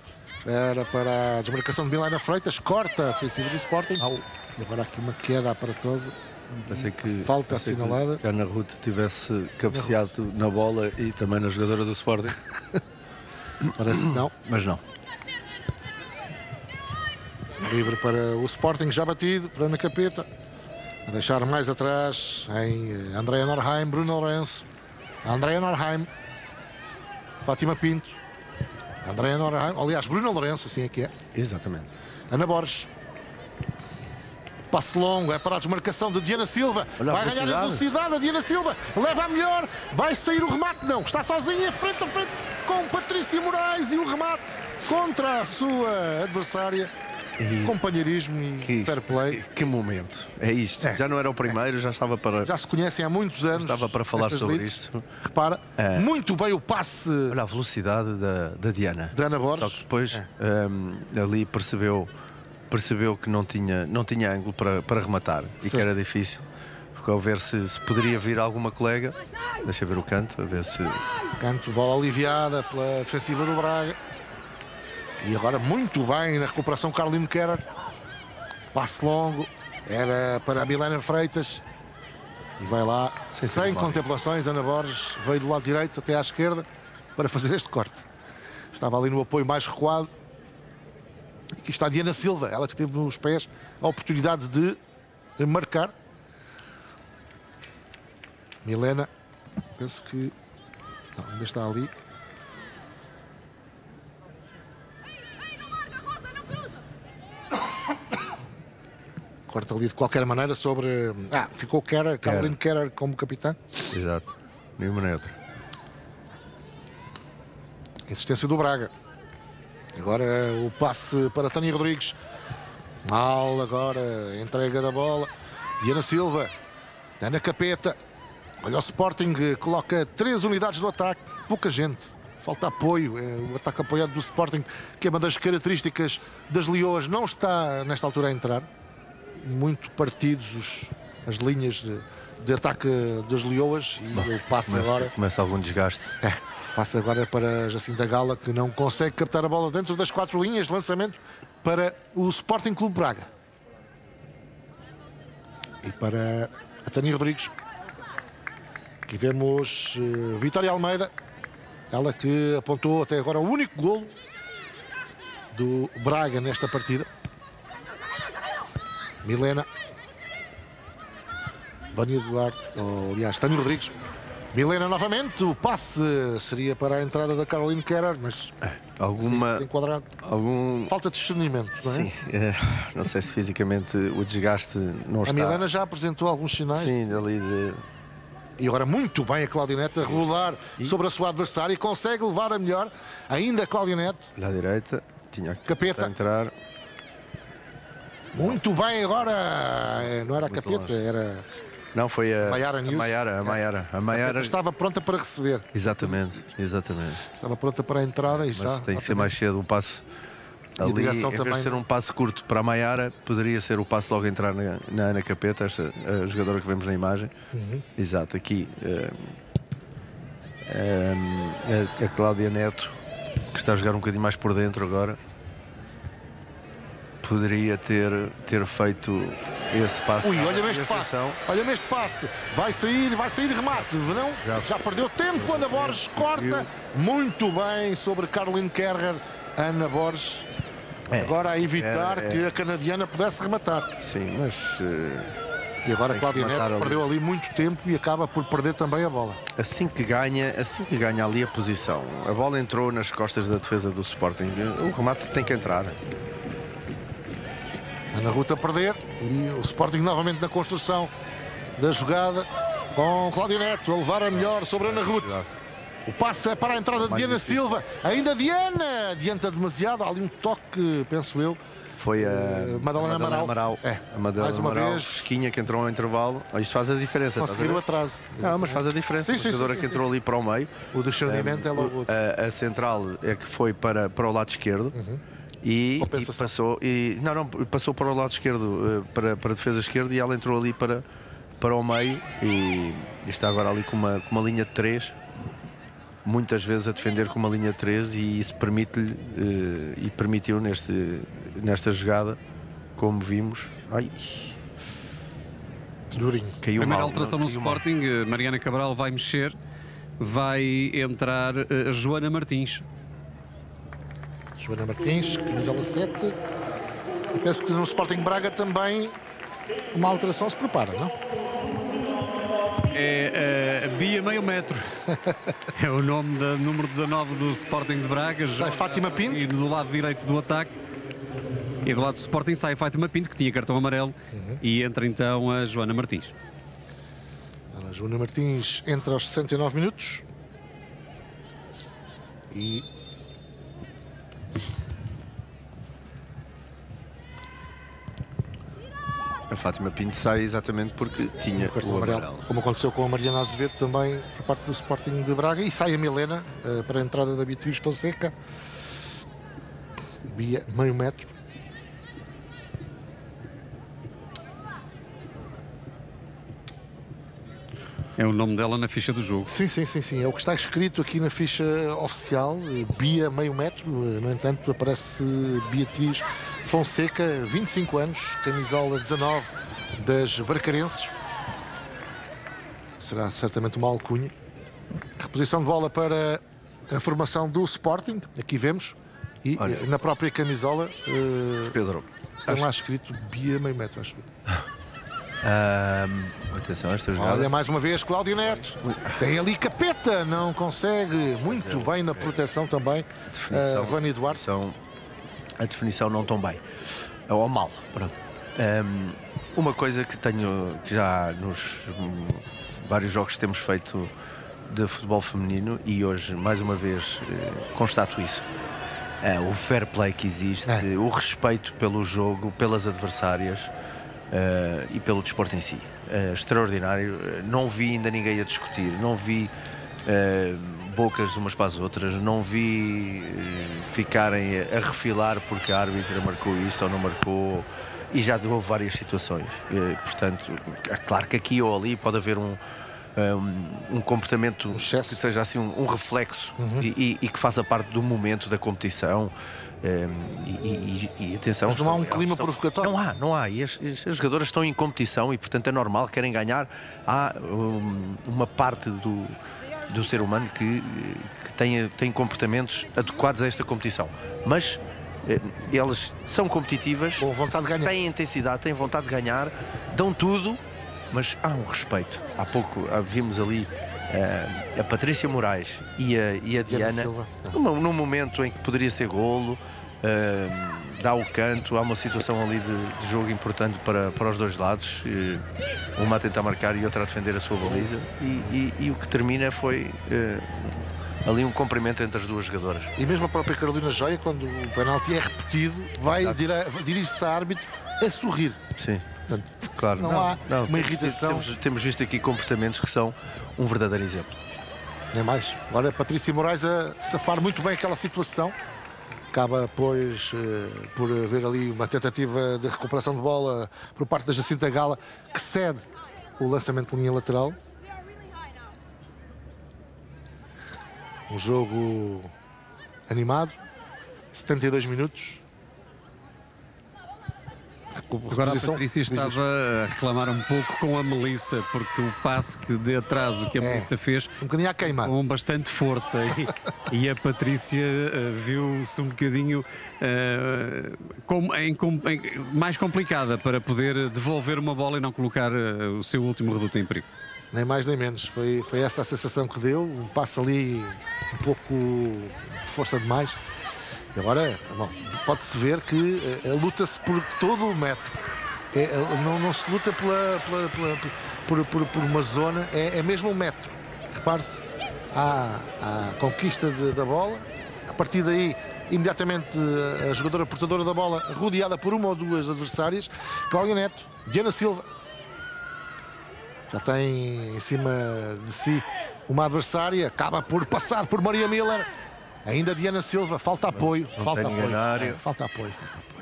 Era para a desmarcação de Milena Freitas. Corta a defensiva do Sporting. E agora aqui uma queda aparatosa. Pensei que, Falta pensei que- assinalada. Que a Ana Ruth tivesse cabeceado na bola e também na jogadora do Sporting, Parece que não. mas não. Livre para o Sporting já batido, para Ana Capeta. A deixar mais atrás em eh, Andréa Norheim, Bruno Lourenço. Andréa Norheim. Fátima Pinto. Andréa Norheim. Aliás, Bruno Lourenço, assim é que é. Exatamente. Ana Borges. Passo longo, é para a desmarcação de Diana Silva. Olha vai ganhar a velocidade. a Diana Silva. Leva a melhor. Vai sair o remate. Não, está sozinha, frente a frente com Patrícia Moraes e o remate contra a sua adversária. E Companheirismo e que, fair play. que, que momento. É isto. É. Já não era o primeiro, já estava para. Já se conhecem há muitos anos. Estava para falar sobre leads. isto. Repara, É. muito bem o passe Olha a velocidade da, da Diana. da Ana Só Borges. que depois É. hum, ali percebeu, percebeu que não tinha, não tinha ângulo para, para rematar e Sim. que era difícil. Ficou a ver se, se poderia vir alguma colega. Deixa ver o canto, a ver se. Canto, bola aliviada pela defensiva do Braga. E agora muito bem na recuperação Carlino Kerr. Passe longo. Era para a Milena Freitas. E vai lá, sem, ser mal. contemplações, Ana Borges veio do lado direito até à esquerda para fazer este corte. Estava ali no apoio mais recuado. Aqui está a Diana Silva, ela que teve nos pés a oportunidade de marcar. Milena, penso que. Não, ainda está ali. Corta ali de qualquer maneira sobre. Ah, ficou Kerr, Caroline Kerr como capitã. Exato. Nenhuma nem outra. Insistência do Braga. Agora o passe para Tânia Rodrigues. Mal agora, entrega da bola. Diana Silva. Ana Capeta. Olha o Sporting, coloca três unidades do ataque. Pouca gente. Falta apoio. É o ataque apoiado do Sporting, que é uma das características das Leoas, não está nesta altura a entrar. Muito partidos os- as linhas de, de ataque das Leoas. E o passe Começa, agora. começa algum desgaste. É, passa agora para Jacinta Gala, que não consegue captar a bola dentro das quatro linhas de lançamento para o Sporting Clube Braga. E para a Tânia Rodrigues, Aqui vemos uh, Vitória Almeida, ela que apontou até agora o único golo do Braga nesta partida. Milena. Vânia oh, aliás, Tânia Rodrigues. Milena novamente, o passe seria para a entrada da Caroline Kerrer, mas alguma sim, enquadrado. algum falta de discernimento, não é? Sim, é, não sei se fisicamente o desgaste não a está. A Milena já apresentou alguns sinais. Sim, ali de e agora muito bem a Claudinete a rolar e? sobre a sua adversária e consegue levar a melhor. Ainda a Claudinete. À direita, tinha que Capeta. entrar. Muito bem agora. Não era a Capeta, longe. era. Não, foi a Maiara News. A Maiara, a Maiara. A Maiara... estava pronta para receber. Exatamente, exatamente. Estava pronta para a entrada e Mas tem que ser mais cedo o passo. Ali, em vez também... de ser um passo curto para a Maiara, poderia ser o passo logo entrar na, na Ana Capeta, esta a jogadora que vemos na imagem. Uhum. Exato, aqui uh, uh, a, a Cláudia Neto, que está a jogar um bocadinho mais por dentro agora, poderia ter, ter feito esse passo. Ui, olha-me este passe. Olha-me este passe. Vai sair, vai sair remate. Não? Já, Já perdeu tempo. Ana Borges corta muito bem sobre Caroline Kerrer. Ana Borges é, agora a evitar é, é. que a canadiana pudesse rematar. Sim, mas. Uh... E agora Cláudia Neto ali. perdeu ali muito tempo e acaba por perder também a bola. Assim que ganha, assim que ganha ali a posição, a bola entrou nas costas da defesa do Sporting. O remate tem que entrar. Ana Ruta a perder e o Sporting novamente na construção da jogada com Cláudio Neto a levar a melhor sobre Ana Ruta. O passe é para a entrada de Diana. Silva. Ainda Diana adianta demasiado. Há ali um toque, penso eu. Foi a uh, Madalena, Madalena Amaral. Amaral. É. A Madalena Mais uma Amaral, vez. Fresquinha que entrou ao intervalo. Isto faz a diferença. Conseguir o atraso. Não, mas faz a diferença. Sim, sim, a jogadora sim, que entrou ali para o meio. O discernimento um, é logo. A, a, central é que foi para, para o lado esquerdo. Uhum. E, e, passou e não, não, passou para o lado esquerdo eh, para, para a defesa esquerda e ela entrou ali para, para o meio e, e está agora ali com uma, com uma linha de 3 muitas vezes a defender com uma linha de 3 e isso permite-lhe uh, e permitiu neste, nesta jogada como vimos ai, Durinho. Caiu Primeira mal, alteração não, no Sporting mal. Eh, Mariana Cabral vai mexer vai entrar uh, Joana Martins Joana Martins, camisola 7. E penso que no Sporting Braga também uma alteração se prepara, não? É uh, Bia Meio Metro. é o nome da número 19 do Sporting de Braga. Sai Fátima Pinto. E do lado direito do ataque. E do lado do Sporting sai Fátima Pinto, que tinha cartão amarelo. Uhum. E entra então a Joana Martins. A Joana Martins entra aos 69 minutos. E A Fátima Pinto sai exatamente porque tinha o, o amarelo. amarelo. Como aconteceu com a Mariana Azevedo também por parte do Sporting de Braga. E sai a Milena uh, para a entrada da Beatriz Fonseca. Via meio metro. É o nome dela na ficha do jogo. Sim, sim, sim, sim. É o que está escrito aqui na ficha oficial. Bia meio metro. No entanto, aparece Beatriz Fonseca, 25 anos, camisola 19 das Barcarenses. Será certamente uma alcunha. Reposição de bola para a formação do Sporting. Aqui vemos. E Olha. na própria camisola. Uh, Pedro. Tem lá escrito Bia meio metro, acho. Um, atenção, esta jogada. Olha mais uma vez, Cláudio Neto. Tem ali capeta, não consegue. Muito é, bem na proteção também. Definição, uh, Vani Duarte. Definição, a definição não tão bem. Ou mal. Pronto. Um, uma coisa que tenho, que já nos vários jogos que temos feito de futebol feminino e hoje, mais uma vez, eh, constato isso. É, o fair play que existe, é. o respeito pelo jogo, pelas adversárias uh, e pelo desporto em si. Uh, extraordinário. Não vi ainda ninguém a discutir, não vi uh, bocas umas para as outras, não vi ficarem a, refilar porque a árbitra marcou isto ou não marcou. E já houve várias situações. portanto, é claro que aqui ou ali pode haver um, um, um comportamento um que seja assim um, um reflexo uhum. e, e, que faça parte do momento da competição. Um, e, e, atenção, Mas não há um clima estão, provocatório. Não há, não há. E as, as, jogadoras estão em competição e, portanto, é normal, querem ganhar. Há um, uma parte do, do ser humano que, que tem, tem comportamentos adequados a esta competição. Mas eh, elas são competitivas, Com vontade de ganhar. têm intensidade, têm vontade de ganhar, dão tudo, mas há um respeito. Há pouco ah, vimos ali uh, a Patrícia Moraes e a, e a Diana, num, num, momento em que poderia ser golo, uh, dá o canto, há uma situação ali de, de, jogo importante para, para os dois lados, uma a tentar marcar e outra a defender a sua baliza, e, e, e o que termina foi. Uh, ali um cumprimento entre as duas jogadoras. E mesmo a própria Carolina Joia, quando o penalti é repetido, vai dirige-se à árbitro a sorrir. Sim. Portanto, claro, não, não há não, uma irritação. Temos, temos, visto aqui comportamentos que são um verdadeiro exemplo. Nem mais. Agora a Patrícia Moraes a safar muito bem aquela situação. Acaba, pois, eh, por haver ali uma tentativa de recuperação de bola por parte da Jacinta Gala, que cede o lançamento de linha lateral. Um jogo animado, 72 minutos. Agora a Patrícia estava a reclamar um pouco com a Melissa, porque o passe que de atraso que a é, Melissa fez um bocadinho a queimar. com bastante força e, e a Patrícia uh, viu-se um bocadinho uh, em, em, mais complicada para poder devolver uma bola e não colocar uh, o seu último reduto em perigo. Nem mais nem menos, foi, foi essa a sensação que deu, um passo ali um pouco força demais. Agora, pode-se ver que uh, luta-se por todo o metro. É, não, não, se luta pela, pela, pela, por, por, por, uma zona, é, é mesmo um metro. Repare-se, há, a conquista de, da bola, a partir daí imediatamente a jogadora portadora da bola rodeada por uma ou duas adversárias, Cláudia Neto, Diana Silva, já tem em cima de si uma adversária, acaba por passar por Maria Miller, Ainda Diana Silva, falta apoio. Não falta apoio. É, falta apoio, falta apoio.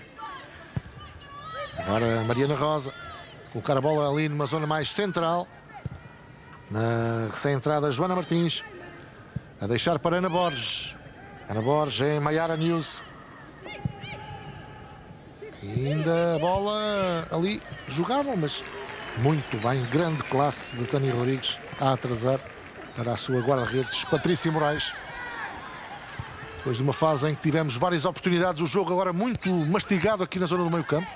Agora Mariana Rosa. Colocar a bola ali numa zona mais central. Na sem entrada Joana Martins. A deixar para Ana Borges. Ana Borges em Maiara News. E ainda a bola ali jogavam, mas muito bem. Grande classe de Tânia Rodrigues a atrasar para a sua guarda-redes Patrícia Moraes. Depois de uma fase em que tivemos várias oportunidades, o jogo agora muito mastigado aqui na zona do meio campo.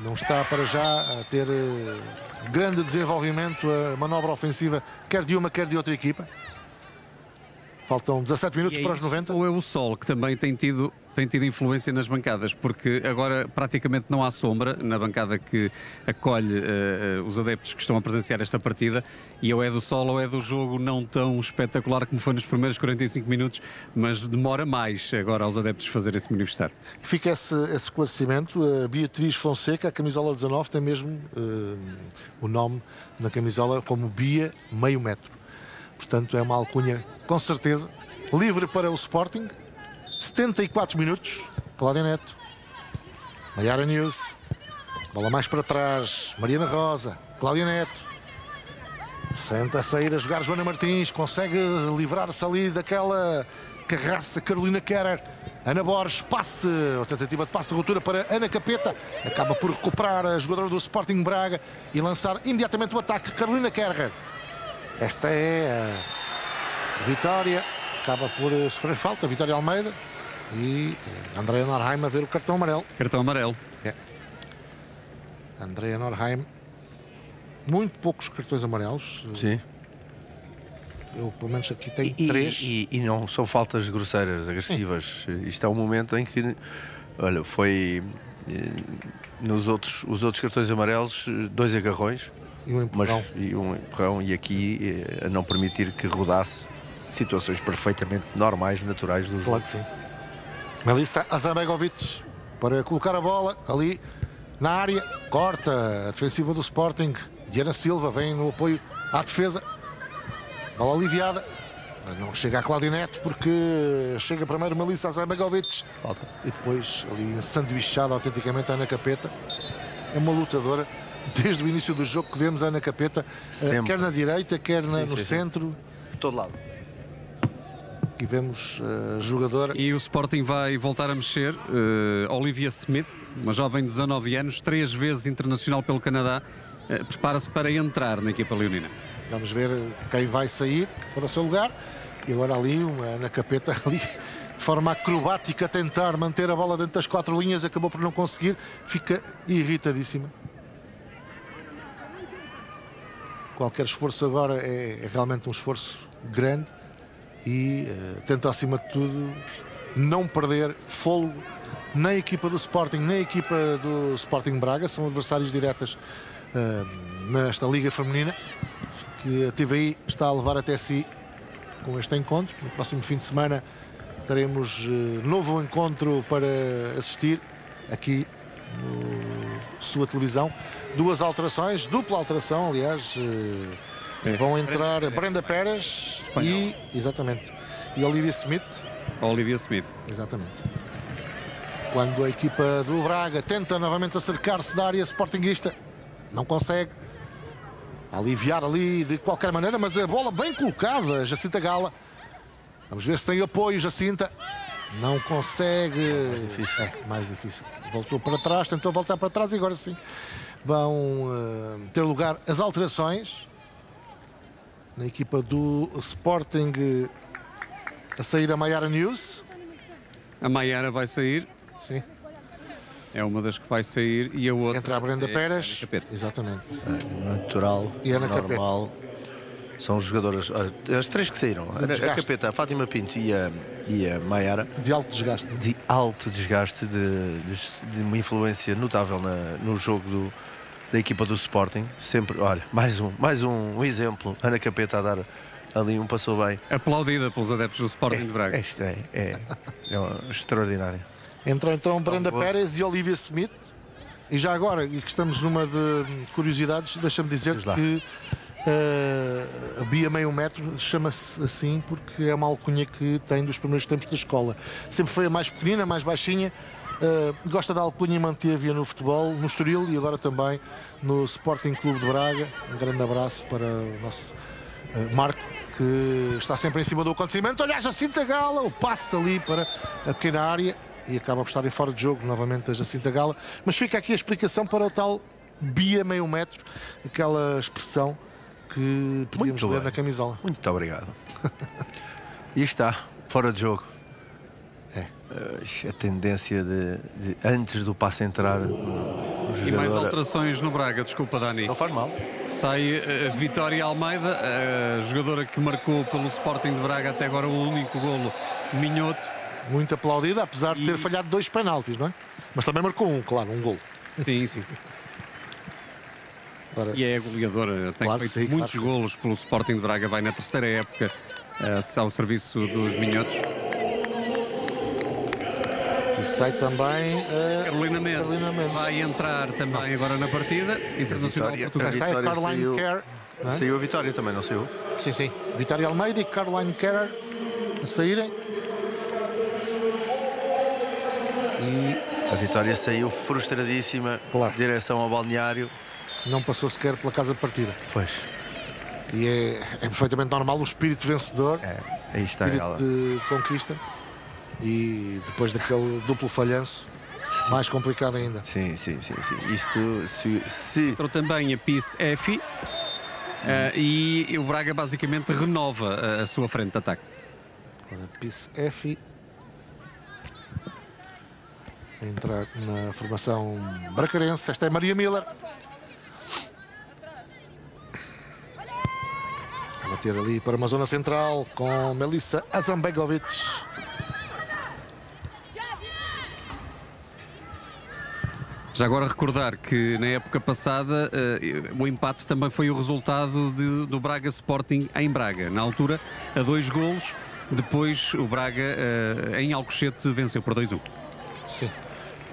Não está para já a ter uh, grande desenvolvimento a manobra ofensiva, quer de uma, quer de outra equipa. Faltam 17 minutos é para os 90. Ou é o Sol que também tem tido tem tido influência nas bancadas, porque agora praticamente não há sombra na bancada que acolhe uh, os adeptos que estão a presenciar esta partida e ou é do sol ou é do jogo não tão espetacular como foi nos primeiros 45 minutos, mas demora mais agora aos adeptos fazer esse manifestar. Fica esse, esse esclarecimento. A Beatriz Fonseca, a camisola 19, tem mesmo uh, o nome na camisola como Bia meio metro. Portanto, é uma alcunha com certeza livre para o Sporting 74 minutos. Cláudia Neto. Maiara News. Bola mais para trás. Mariana Rosa. Cláudia Neto. Senta sair a jogar Joana Martins. Consegue livrar-se ali daquela carraça Carolina Kerer. Ana Borges, passe, a tentativa de passe de ruptura para Ana Capeta, acaba por recuperar a jogadora do Sporting Braga e lançar imediatamente o ataque. Carolina Kerrer. Esta é a vitória, acaba por sofrer falta. Vitória Almeida, e eh, Andrea Norheim a ver o cartão amarelo. Cartão amarelo. É. Andrea Norheim. Muito poucos cartões amarelos. Sim. Eu, pelo menos, aqui tenho e, três. E, e, não são faltas grosseiras, agressivas. Sim. Isto é um momento em que, olha, foi. Eh, nos outros, os outros cartões amarelos, dois agarrões. E um empurrão. Mas, e um empurrão, e aqui eh, a não permitir que rodasse situações perfeitamente normais, naturais do jogo. Claro que sim. Melissa Azambegovic para colocar a bola ali na área. Corta a defensiva do Sporting. Diana Silva vem no apoio à defesa. Bola aliviada. Não chega a Claudio Neto porque chega primeiro Melissa Azambegovic. Falta. E depois ali sanduichada autenticamente a Ana Capeta. É uma lutadora. desde o início do jogo que vemos a Ana Capeta, eh, Sempre. quer na direita, quer na- Sim, no sim, sim. centro. Todo lado. E vemos eh, a jogadora. E o Sporting vai voltar a mexer. Eh, Olivia Smith, uma jovem de 19 anos, três vezes internacional pelo Canadá, eh, prepara-se para entrar na equipa leonina. Vamos ver quem vai sair para o seu lugar. E agora ali, uma Ana Capeta ali, de forma acrobática, tentar manter a bola dentro das quatro linhas, acabou por não conseguir, fica irritadíssima. Qualquer esforço agora é, é realmente um esforço grande e eh, tenta, acima de tudo, não perder fôlego na equipa do Sporting, na equipa do Sporting Braga, são adversários diretas eh, nesta Liga Feminina que a TVI está a levar até si com este encontro. No próximo fim de semana teremos eh, novo encontro para assistir aqui no sua televisão. Duas alterações, dupla alteração, aliás. eh, É. Vão entrar Brenda Pérez e. Exatamente. E Olivia Smith. Olivia Smith. Exatamente. Quando a equipa do Braga tenta novamente acercar-se da área sportinguista, não consegue aliviar ali de qualquer maneira, mas a bola bem colocada, Jacinta Gala. Vamos ver se tem apoio, Jacinta. Não consegue. Mais difícil. É, mais difícil. Voltou para trás, tentou voltar para trás e agora sim vão eh, ter lugar as alterações na equipa do Sporting a sair a Maiara News. A Maiara vai sair, Sim. é uma das que vai sair, e a outra. Entra a Brenda é Pérez. Ana Capeta. Exatamente. Natural, E Ana normal. São jogadoras, ah, as três que saíram, a, a. Capeta, a Fátima Pinto e a, e a Maiara, De alto desgaste. de alto desgaste, de, de- de uma influência notável na- no jogo do- da equipa do Sporting. Sempre, olha, mais um, mais um exemplo. Ana Capeta a dar ali um passou bem. Aplaudida pelos adeptos do Sporting de Braga. Isto é, é, é um- extraordinário. Entrou então Brenda boa. Pérez e Olivia Smith. E já agora, e que estamos numa de curiosidades, deixa-me dizer que eh, a Bia Meio Metro chama-se assim porque é uma alcunha que tem dos primeiros tempos da escola. Sempre foi a mais pequenina, a mais baixinha. Eh, gosta da alcunha e manteve-a no futebol, no Estoril e agora também no Sporting Clube de Braga. Um grande abraço para o nosso eh, Marco, que está sempre em cima do acontecimento. Olha a Jacinta Gala, o passe ali para a pequena área e acaba por estar em fora de jogo novamente a Jacinta Gala. Mas fica aqui a explicação para o tal Bia meio metro, aquela expressão que podíamos Muito ler bem. na camisola. Muito obrigado. e está, fora de jogo. É. Eh, a tendência de, de antes do passe entrar, o E mais jogador- alterações no Braga, desculpa Dani. Não faz mal. Sai eh, a Vitória Almeida, a jogadora que marcou pelo Sporting de Braga até agora o único golo minhoto. Muito aplaudida, apesar de ter falhado dois penaltis, não é? Mas também marcou um, claro, um gol. Sim, sim. Ora, E é a goleadora, tem Claro que feito sim, muitos claro golos pelo Sporting de Braga, vai na terceira época eh, ao serviço dos minhotos. Sai também a Carolina Mendes, Carolina Mendes. vai entrar também agora na partida, internacional Vitória. português. Sai a Vitória Caroline saiu- Kerr. é? Saiu a vitória também, não saiu? Sim, sim. Vitória Almeida e Caroline Kerr a saírem. E A vitória saiu frustradíssima, Claro. direção ao balneário. não passou sequer pela casa de partida. Pois, E é, é perfeitamente normal o espírito vencedor, é, aí está espírito ela. de, de conquista. E depois daquele duplo falhanço, mais complicado ainda. Sim, sim, sim, sim. Isto, se, se Entrou também a Peace Effie eh, e o Braga basicamente renova eh, a sua frente de ataque. Ora, Peace F a entrar na formação bracarense. Esta é Maria Miller. A bater ali para uma zona central com Melissa Azambegovic. Já agora recordar que na época passada eh, o empate também foi o resultado de- do Braga Sporting em Braga. Na altura, a dois golos. Depois o Braga eh, em Alcochete venceu por 2-1. Sim.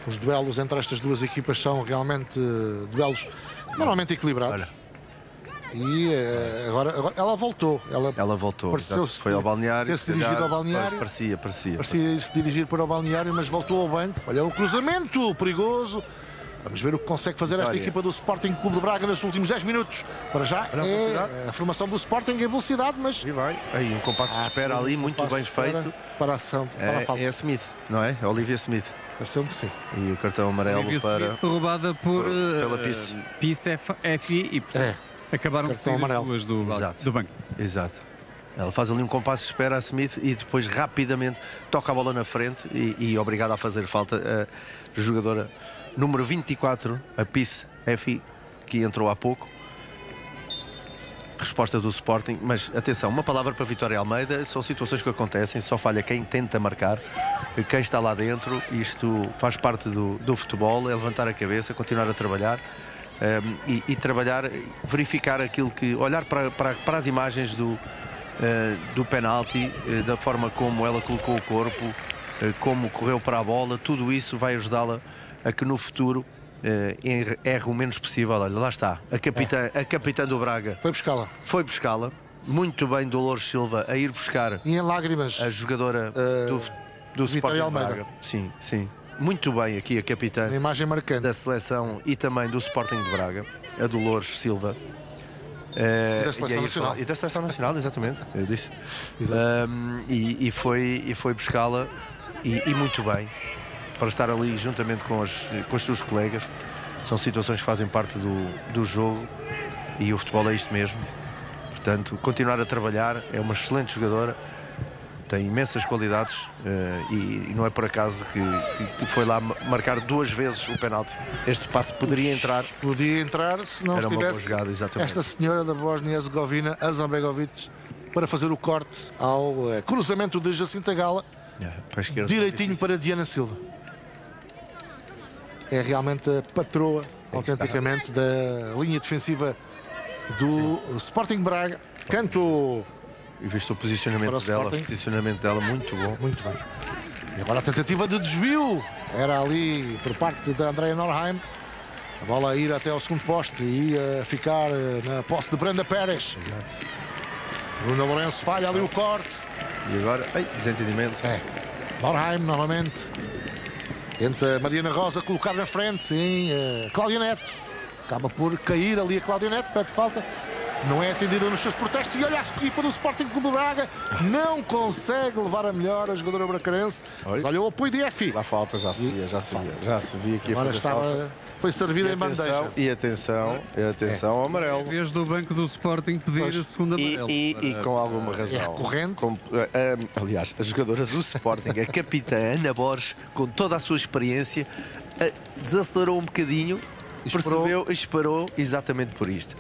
Os duelos entre estas duas equipas são realmente eh, duelos normalmente equilibrados. Olha. E agora, agora ela voltou. Ela ela voltou, Pareceu-se exato, foi ao balneário. ter-se se dirigido calhar, ao balneário. pois, parecia, parecia. parecia se dirigir para o balneário, mas voltou ao banco. Olha o cruzamento perigoso. Vamos ver o que consegue fazer esta Olha. equipa do Sporting Clube de Braga nos últimos 10 minutos. Para já é a formação do Sporting em velocidade, mas E vai. Aí um compasso de espera ali, muito passo bem feito. Para a ação, para a falta. É, é Smith, não é? É Olivia Smith. Pareceu-me que sim. E o cartão amarelo Olivia para. Smith roubada por eh, pela. Pisse F- FI e portanto, acabaram por sair as amarelo. duas do, Exato. do banco. Exato. Ela faz ali um compasso de espera a Smith e depois rapidamente toca a bola na frente e, e obrigada a fazer falta a jogadora número 24, a Peace F, que entrou há pouco. Resposta do Sporting, mas atenção, uma palavra para Vitória Almeida, são situações que acontecem, só falha quem tenta marcar, quem está lá dentro, isto faz parte do, do futebol, é levantar a cabeça, continuar a trabalhar um, e, e trabalhar, verificar aquilo que, olhar para, para, para as imagens do, uh, do penalti, uh, da forma como ela colocou o corpo, uh, como correu para a bola, tudo isso vai ajudá-la a que no futuro uh, erre, o menos possível. Olha, lá está, a capitã, a capitã do Braga Foi buscá-la. foi buscá-la, muito bem Dolores Silva a ir buscar E em lágrimas. a jogadora Uh, do, do Vitória Sporting. Braga. Sim, sim. Muito bem aqui a capitã Uma imagem marcante. da seleção e também do Sporting de Braga, a Dolores Silva. Eh, E da Seleção aí Nacional. fala- E da Seleção Nacional, exatamente. Eu disse. Um, e, e foi, e foi buscá-la e, e muito bem para estar ali juntamente com, as, com os seus colegas. São situações que fazem parte do, do jogo e o futebol é isto mesmo. Portanto, continuar a trabalhar, é uma excelente jogadora, tem imensas qualidades eh, e, e não é por acaso que, que- que foi lá ma- marcar duas vezes o penalti. Este passo poderia entrar. Podia entrar se não Era estivesse jogada, exatamente. esta senhora da Bósnia-Herzegovina, Azambegovic, para fazer o corte ao eh, cruzamento de Jacinta Gala, É, para direitinho para Diana Silva. É realmente a patroa, autenticamente, da linha defensiva do Sporting Braga. Canto E visto o posicionamento o dela, Sporting. posicionamento dela muito bom. Muito bem. E agora a tentativa de desvio. Era ali por parte da Andrea Norheim. A bola a ir até ao segundo poste e a ficar eh, na posse de Brenda Pérez. Bruno Lourenço falha ali o corte. E agora, ei, desentendimento. É. Norheim novamente. Tenta Mariana Rosa colocar na frente em eh, Cláudia Neto. Acaba por cair ali a Cláudia Neto, pede falta. Não é atendida nos seus protestos e olha a equipa do Sporting Clube de Braga. Não consegue levar a melhor a jogadora bracarense. Mas olha o apoio de Efi. Lá falta, já se via, já se via. Já se via aqui a Agora fazer falta. estava, foi servida E em bandeja. atenção, e atenção, e atenção ao Em amarelo. vez do banco do Sporting pedir Pois. a segunda E, amarela. e- e para- com alguma razão. recorrente. Com- eh, eh, aliás, a jogadora do Sporting, a capitã Ana Borges, com toda a sua experiência, eh, desacelerou um bocadinho, Esperou. percebeu, esperou exatamente por isto.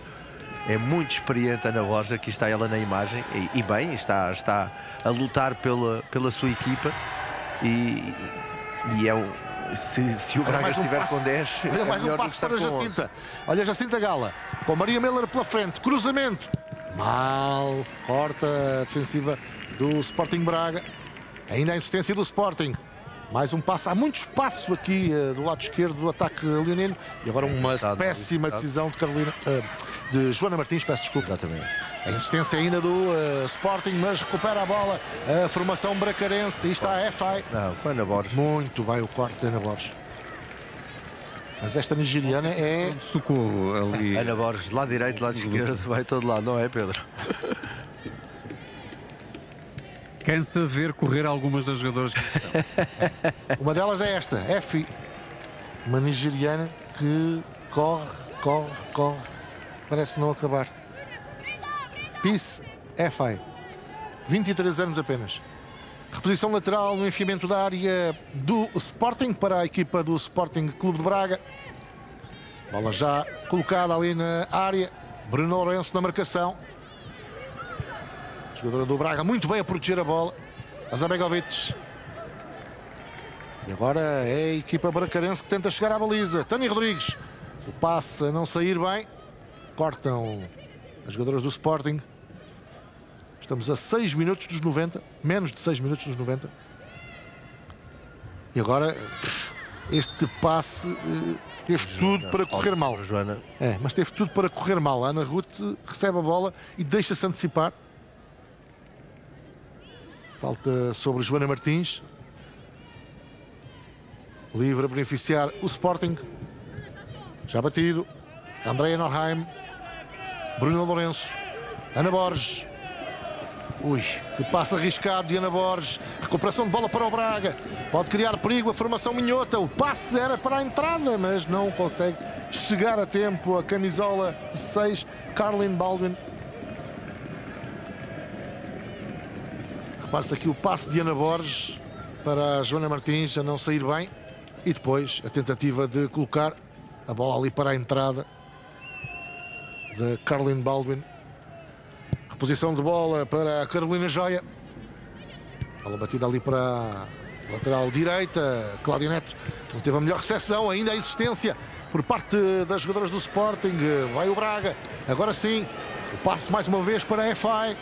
É muito experiente Ana Borges, aqui está ela na imagem, e, e bem, está, está a lutar pela, pela sua equipa e, e é um. Se, se o Braga um estiver passo. com 10, Olha, é mais um passo estar para com 11. Jacinta. Olha Jacinta Gala. Com Maria Miller pela frente. Cruzamento. Mal. Corta a defensiva do Sporting Braga. Ainda a insistência do Sporting. Mais um passo. Há muito espaço aqui eh, do lado esquerdo do ataque leonino. E agora uma Exato, péssima exato. decisão de Carolina. eh, de Joana Martins, peço desculpa. Exatamente. A insistência ainda do eh, Sporting, mas recupera a bola. A formação bracarense. E está a FI. Não, com a Ana Borges. Muito bem o corte de Ana Borges. Mas esta nigeriana é. de socorro ali. Ana Borges, lado direito, lado esquerdo, vai todo lado, não é, Pedro? Cansa ver correr algumas das jogadoras que estão. Uma delas é esta, Effie. Uma nigeriana que corre, corre, corre. Parece não acabar. Peace Effie. 23 anos apenas. Reposição lateral no enfiamento da área do Sporting para a equipa do Sporting Clube de Braga. Bola já colocada ali na área. Bruno Lourenço na marcação. Jogadora do Braga muito bem a proteger a bola. Azabegovic. E agora é a equipa bracarense que tenta chegar à baliza. Tânia Rodrigues. O passe a não sair bem. Cortam as jogadoras do Sporting. Estamos a 6 minutos dos 90. Menos de 6 minutos dos 90. E agora este passe eh, teve tudo para correr mal. Joana, É, mas teve tudo para correr mal. A Ana Ruth recebe a bola e deixa-se antecipar. Falta sobre Joana Martins. Livre a beneficiar o Sporting. Já batido. Andréia Norheim. Bruno Lourenço. Ana Borges. Ui, que passo arriscado de Ana Borges. Recuperação de bola para o Braga. Pode criar perigo a formação minhota. O passe era para a entrada, mas não consegue chegar a tempo. A camisola 6, Carlin Baldwin. Repare-se aqui o passe de Ana Borges para a Joana Martins a não sair bem. E depois a tentativa de colocar a bola ali para a entrada de Carlin Baldwin. Reposição de bola para a Carolina Joia. Bola batida ali para a lateral direita. Cláudia Neto não teve a melhor recepção. Ainda a existência por parte das jogadoras do Sporting. Vai o Braga. Agora sim. O passe mais uma vez para a FI.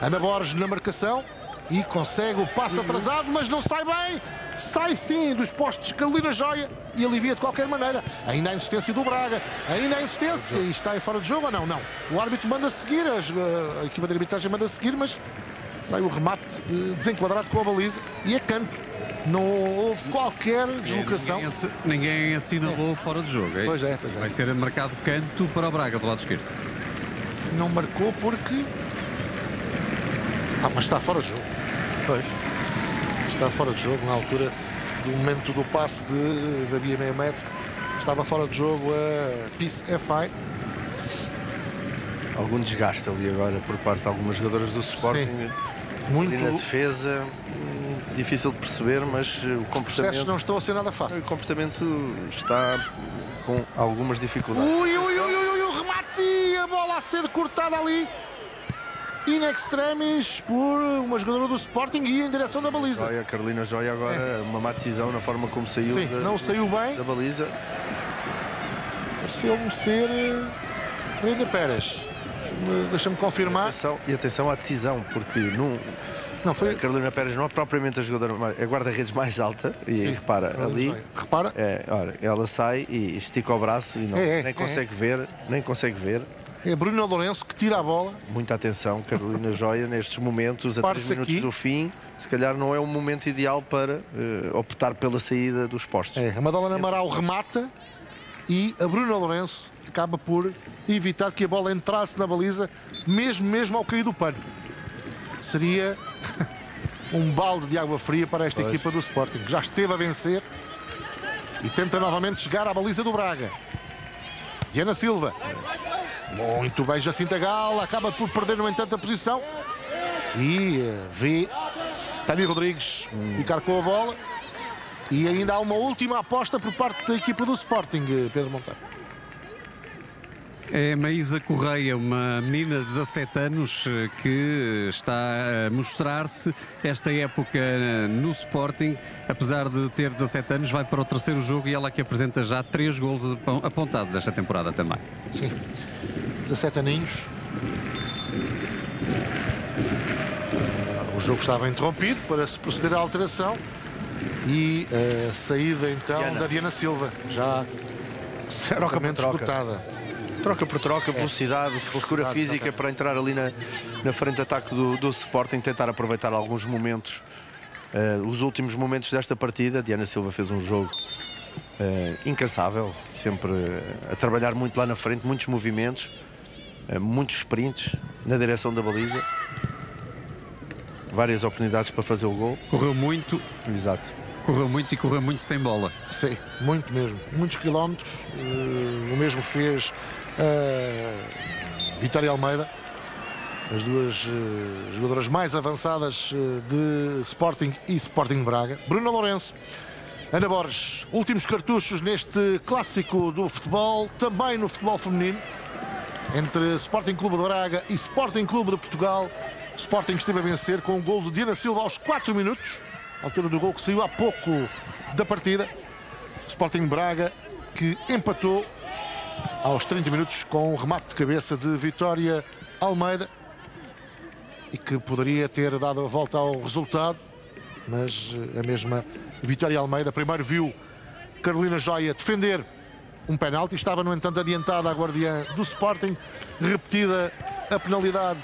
Ana Borges na marcação. E consegue o passe atrasado, mas não sai bem. Sai sim dos postos Carolina Joia e alivia de qualquer maneira. Ainda a insistência do Braga. Ainda a insistência. E está aí fora de jogo ou não? Não. O árbitro manda seguir. A equipa de arbitragem manda seguir, mas sai o remate eh, desenquadrado com a baliza e é canto. Não houve qualquer deslocação. Ninguém, assi- ninguém assinalou fora de jogo. é? Pois é, pois é. Vai ser marcado canto para o Braga do lado esquerdo. Não marcou porque. Ah, mas está fora de jogo. Pois. Está fora de jogo na altura do momento do passe de, da Bia meio metro. Estava fora de jogo a Peace FI. Algum desgaste ali agora por parte de algumas jogadoras do Sporting. Muito. Ali na defesa, difícil de perceber, mas eh, o Os comportamento, não estão a ser nada o fácil. comportamento está com algumas dificuldades. Ui, ui, ui, ui, ui, o remate a bola a ser cortada ali. In extremis por uma jogadora do Sporting e em direção da baliza. Joia, Carolina Joia agora uma má decisão na forma como saiu Sim, da, não saiu bem. da baliza. Pareceu-me ser eh, Brenda Pérez. Deixa-me- confirmar. Atenção, e atenção à decisão, porque não, Não, a foi. Carolina Pérez não é propriamente a jogadora, é a guarda-redes mais alta. E Sim, repara, ali Repara. É, ora, ela sai e estica o braço e não, É, é, nem é. consegue ver, nem consegue ver. É Bruno Lourenço que tira a bola. Muita atenção, Carolina Joia, nestes momentos, a Repare-se 3 minutos aqui. do fim, se calhar não é o momento ideal para eh, optar pela saída dos postos. É, a Madalena Amaral remata e a Bruna Lourenço acaba por evitar que a bola entrasse na baliza, mesmo, mesmo ao cair do pano. Seria um balde de água fria para esta Pois. equipa do Sporting. que Já esteve a vencer e tenta novamente chegar à baliza do Braga. Diana Silva. Muito bem, Jacinta Gala. Acaba por perder, no entanto, a posição. E eh, vê Tânia Rodrigues ficar com a bola. E ainda há uma última aposta por parte da equipa do Sporting, eh, Pedro Monteiro. É Maísa Correia, uma menina de 17 anos eh, que está a mostrar-se esta época no Sporting. Apesar de ter 17 anos, vai para o terceiro jogo e ela que apresenta já três golos apon- apontados esta temporada também. Sim. 17 aninhos. O jogo estava interrompido para se proceder à alteração. E a saída então Diana. da Diana Silva, já certamente troca. esgotada. Troca por troca, velocidade, frescura Velocidade, física troca. para entrar ali na, na frente de ataque do, do Sporting, tentar aproveitar alguns momentos, eh, os últimos momentos desta partida. Diana Silva fez um jogo eh, incansável, sempre eh, a trabalhar muito lá na frente, muitos movimentos, eh, muitos sprints na direção da baliza. Várias oportunidades para fazer o gol. Correu muito, Exato. correu muito e correu muito sem bola. Sim, muito mesmo. Muitos quilómetros. Eh, o mesmo fez a Vitória Almeida. As duas eh, jogadoras mais avançadas eh, de Sporting e Sporting Braga. Bruno Lourenço. Ana Borges, últimos cartuchos neste clássico do futebol, também no futebol feminino, entre Sporting Clube de Braga e Sporting Clube de Portugal. Sporting esteve a vencer com o gol de Diana Silva aos 4 minutos, altura do gol que saiu há pouco da partida. Sporting Braga que empatou aos 30 minutos com um remate de cabeça de Vitória Almeida e que poderia ter dado a volta ao resultado, mas eh, a mesma Vitória Almeida primeiro viu Carolina Joia defender um penalti, estava no entanto adiantada a guardiã do Sporting, repetida a penalidade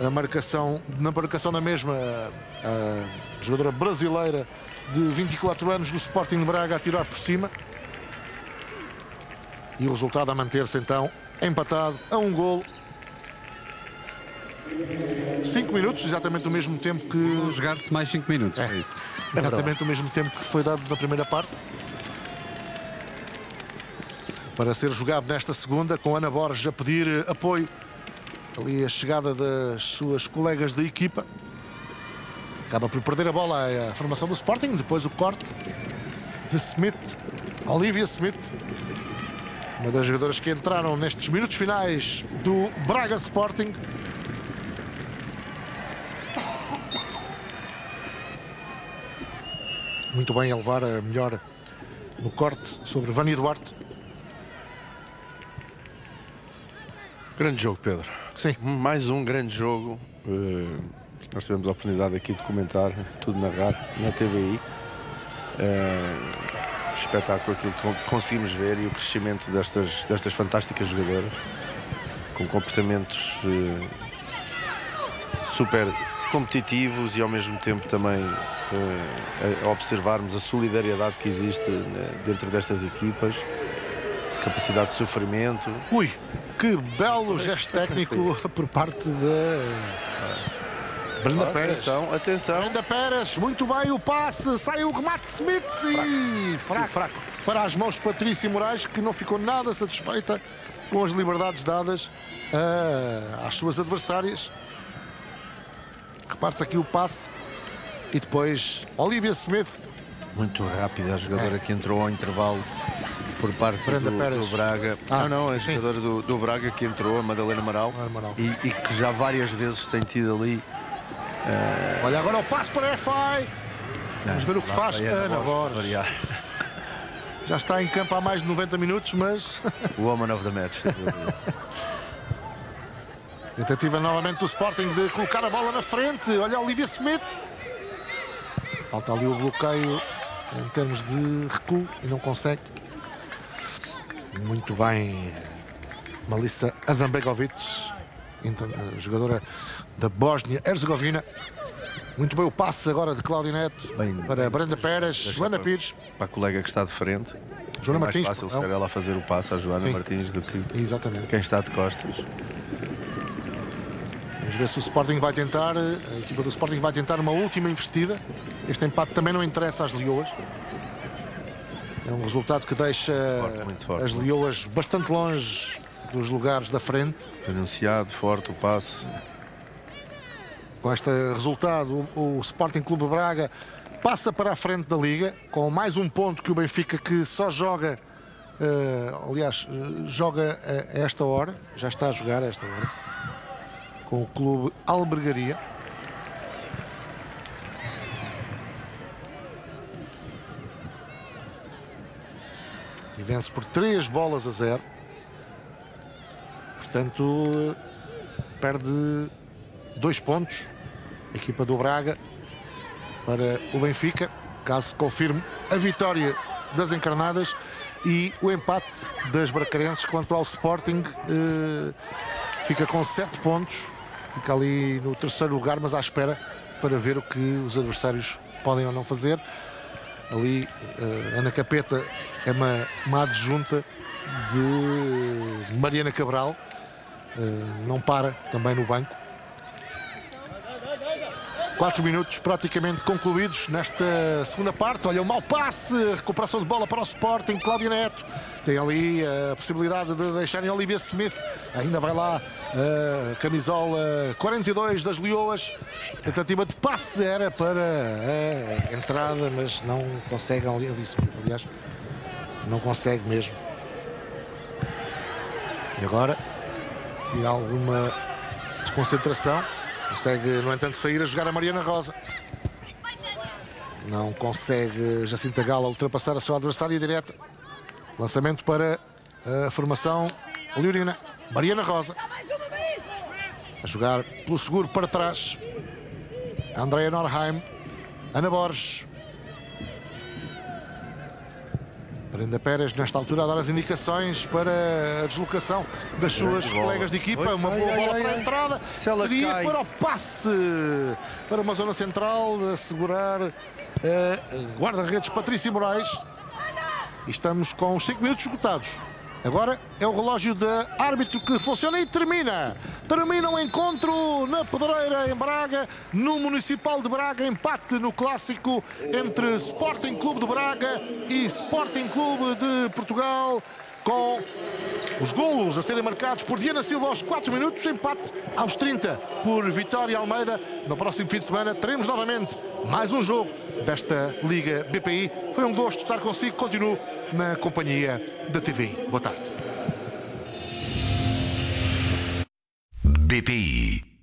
a marcação, na marcação da mesma a jogadora brasileira de 24 anos do Sporting de Braga a tirar por cima E o resultado a manter-se então empatado a um golo. Cinco minutos, exatamente o mesmo tempo que. Jogar-se mais 5 minutos, é, isso. Exatamente o mesmo tempo que foi dado na primeira parte. Para ser jogado nesta segunda, com Ana Borges a pedir apoio. Ali a chegada das suas colegas da equipa. Acaba por perder a bola a formação do Sporting. Depois o corte de Smith, Olivia Smith. Uma das jogadoras que entraram nestes minutos finais do Braga Sporting. Muito bem a levar a melhor no corte sobre Vani Duarte. Grande jogo, Pedro. Sim. Mais um grande jogo. Uh, nós tivemos a oportunidade aqui de comentar, tudo narrar na TVI. Uh, espetáculo aquilo que conseguimos ver e o crescimento destas, destas fantásticas jogadoras com comportamentos uh, super competitivos e ao mesmo tempo também uh, a observarmos a solidariedade que existe dentro destas equipas, capacidade de sofrimento. Ui, que belo gesto técnico por parte da Brenda Pérez. Atenção, atenção. Brenda Pérez, muito bem o passe, sai o remate Smith e fraco, fraco. Para as mãos de Patrícia Moraes, que não ficou nada satisfeita com as liberdades dadas uh, às suas adversárias. Repare-se aqui o passe e depois Olivia Smith. Muito rápida a jogadora é. que entrou ao intervalo por parte do, do, Braga. Ah, não, não, a sim. jogadora do, do, Braga que entrou, a Madalena Amaral, Amaral. E, e, que já várias vezes tem tido ali. Uh... Olha agora o passo para a FI. Vamos ver o que faz Ana Borges. Já está em campo há mais de 90 minutos, mas. O Woman of the Match. Tentativa novamente do Sporting de colocar a bola na frente. Olha a Olivia Smith. Falta ali o bloqueio em termos de recuo e não consegue. Muito bem, Melissa Azambegovic, jogadora da Bósnia-Herzegovina. Muito bem o passe agora de Cláudio Neto bem, para Brenda Pérez, Joana Pires. Para a colega que está de frente. Joana é mais fácil ser ela a fazer o passe à Joana Sim. Martins do que Exatamente. quem está de costas. Vamos ver se o Sporting vai tentar, a equipa do Sporting vai tentar uma última investida. Este empate também não interessa às Leoas. É um resultado que deixa forte, forte, as Leoas bastante longe dos lugares da frente. Anunciado, forte o passe. Com este resultado, o, o Sporting Clube Braga passa para a frente da Liga, com mais um ponto que o Benfica que só joga, uh, aliás, uh, joga a esta hora, já está a jogar a esta hora, com o Clube Albergaria. Vence por 3 bolas a 0. Portanto, perde dois pontos a equipa do Braga para o Benfica, caso confirme a vitória das encarnadas e o empate das bracarenses quanto ao Sporting eh, fica com 7 pontos, fica ali no terceiro lugar, mas à espera para ver o que os adversários podem ou não fazer. Ali, uh, Ana Capeta é uma, uma adjunta de Mariana Cabral, uh, não para também no banco. Quatro minutos praticamente concluídos nesta segunda parte. Olha o mau passe, recuperação de bola para o Sporting. Cláudio Neto tem ali a possibilidade de deixarem Olivia Smith. Ainda vai lá a camisola 42 das Leoas. Tentativa de passe era para a entrada, mas não consegue Olivia Smith, aliás. Não consegue mesmo. E agora, aqui alguma desconcentração. Consegue, no entanto, sair a jogar a Mariana Rosa. Não consegue Jacinta Gala ultrapassar a sua adversária direta. Lançamento para a formação Leonina. Mariana Rosa. A jogar pelo seguro para trás. Andrea Norheim. Ana Borges. Brenda Pérez, nesta altura, a dar as indicações para a deslocação das suas colegas de equipa. Uma boa bola para a entrada. Seria para o passe para uma zona central, a segurar a guarda-redes Patrícia Moraes. E estamos com os 5 minutos esgotados. Agora é o relógio de árbitro que funciona e termina. Termina o encontro na Pedreira, em Braga, no Municipal de Braga. Empate no clássico entre Sporting Clube de Braga e Sporting Clube de Portugal com os golos a serem marcados por Diana Silva aos 4 minutos, empate aos 30 por Vitória Almeida. No próximo fim de semana teremos novamente mais um jogo desta Liga BPI. Foi um gosto estar consigo. Continuo na companhia da TV. Boa tarde. BPI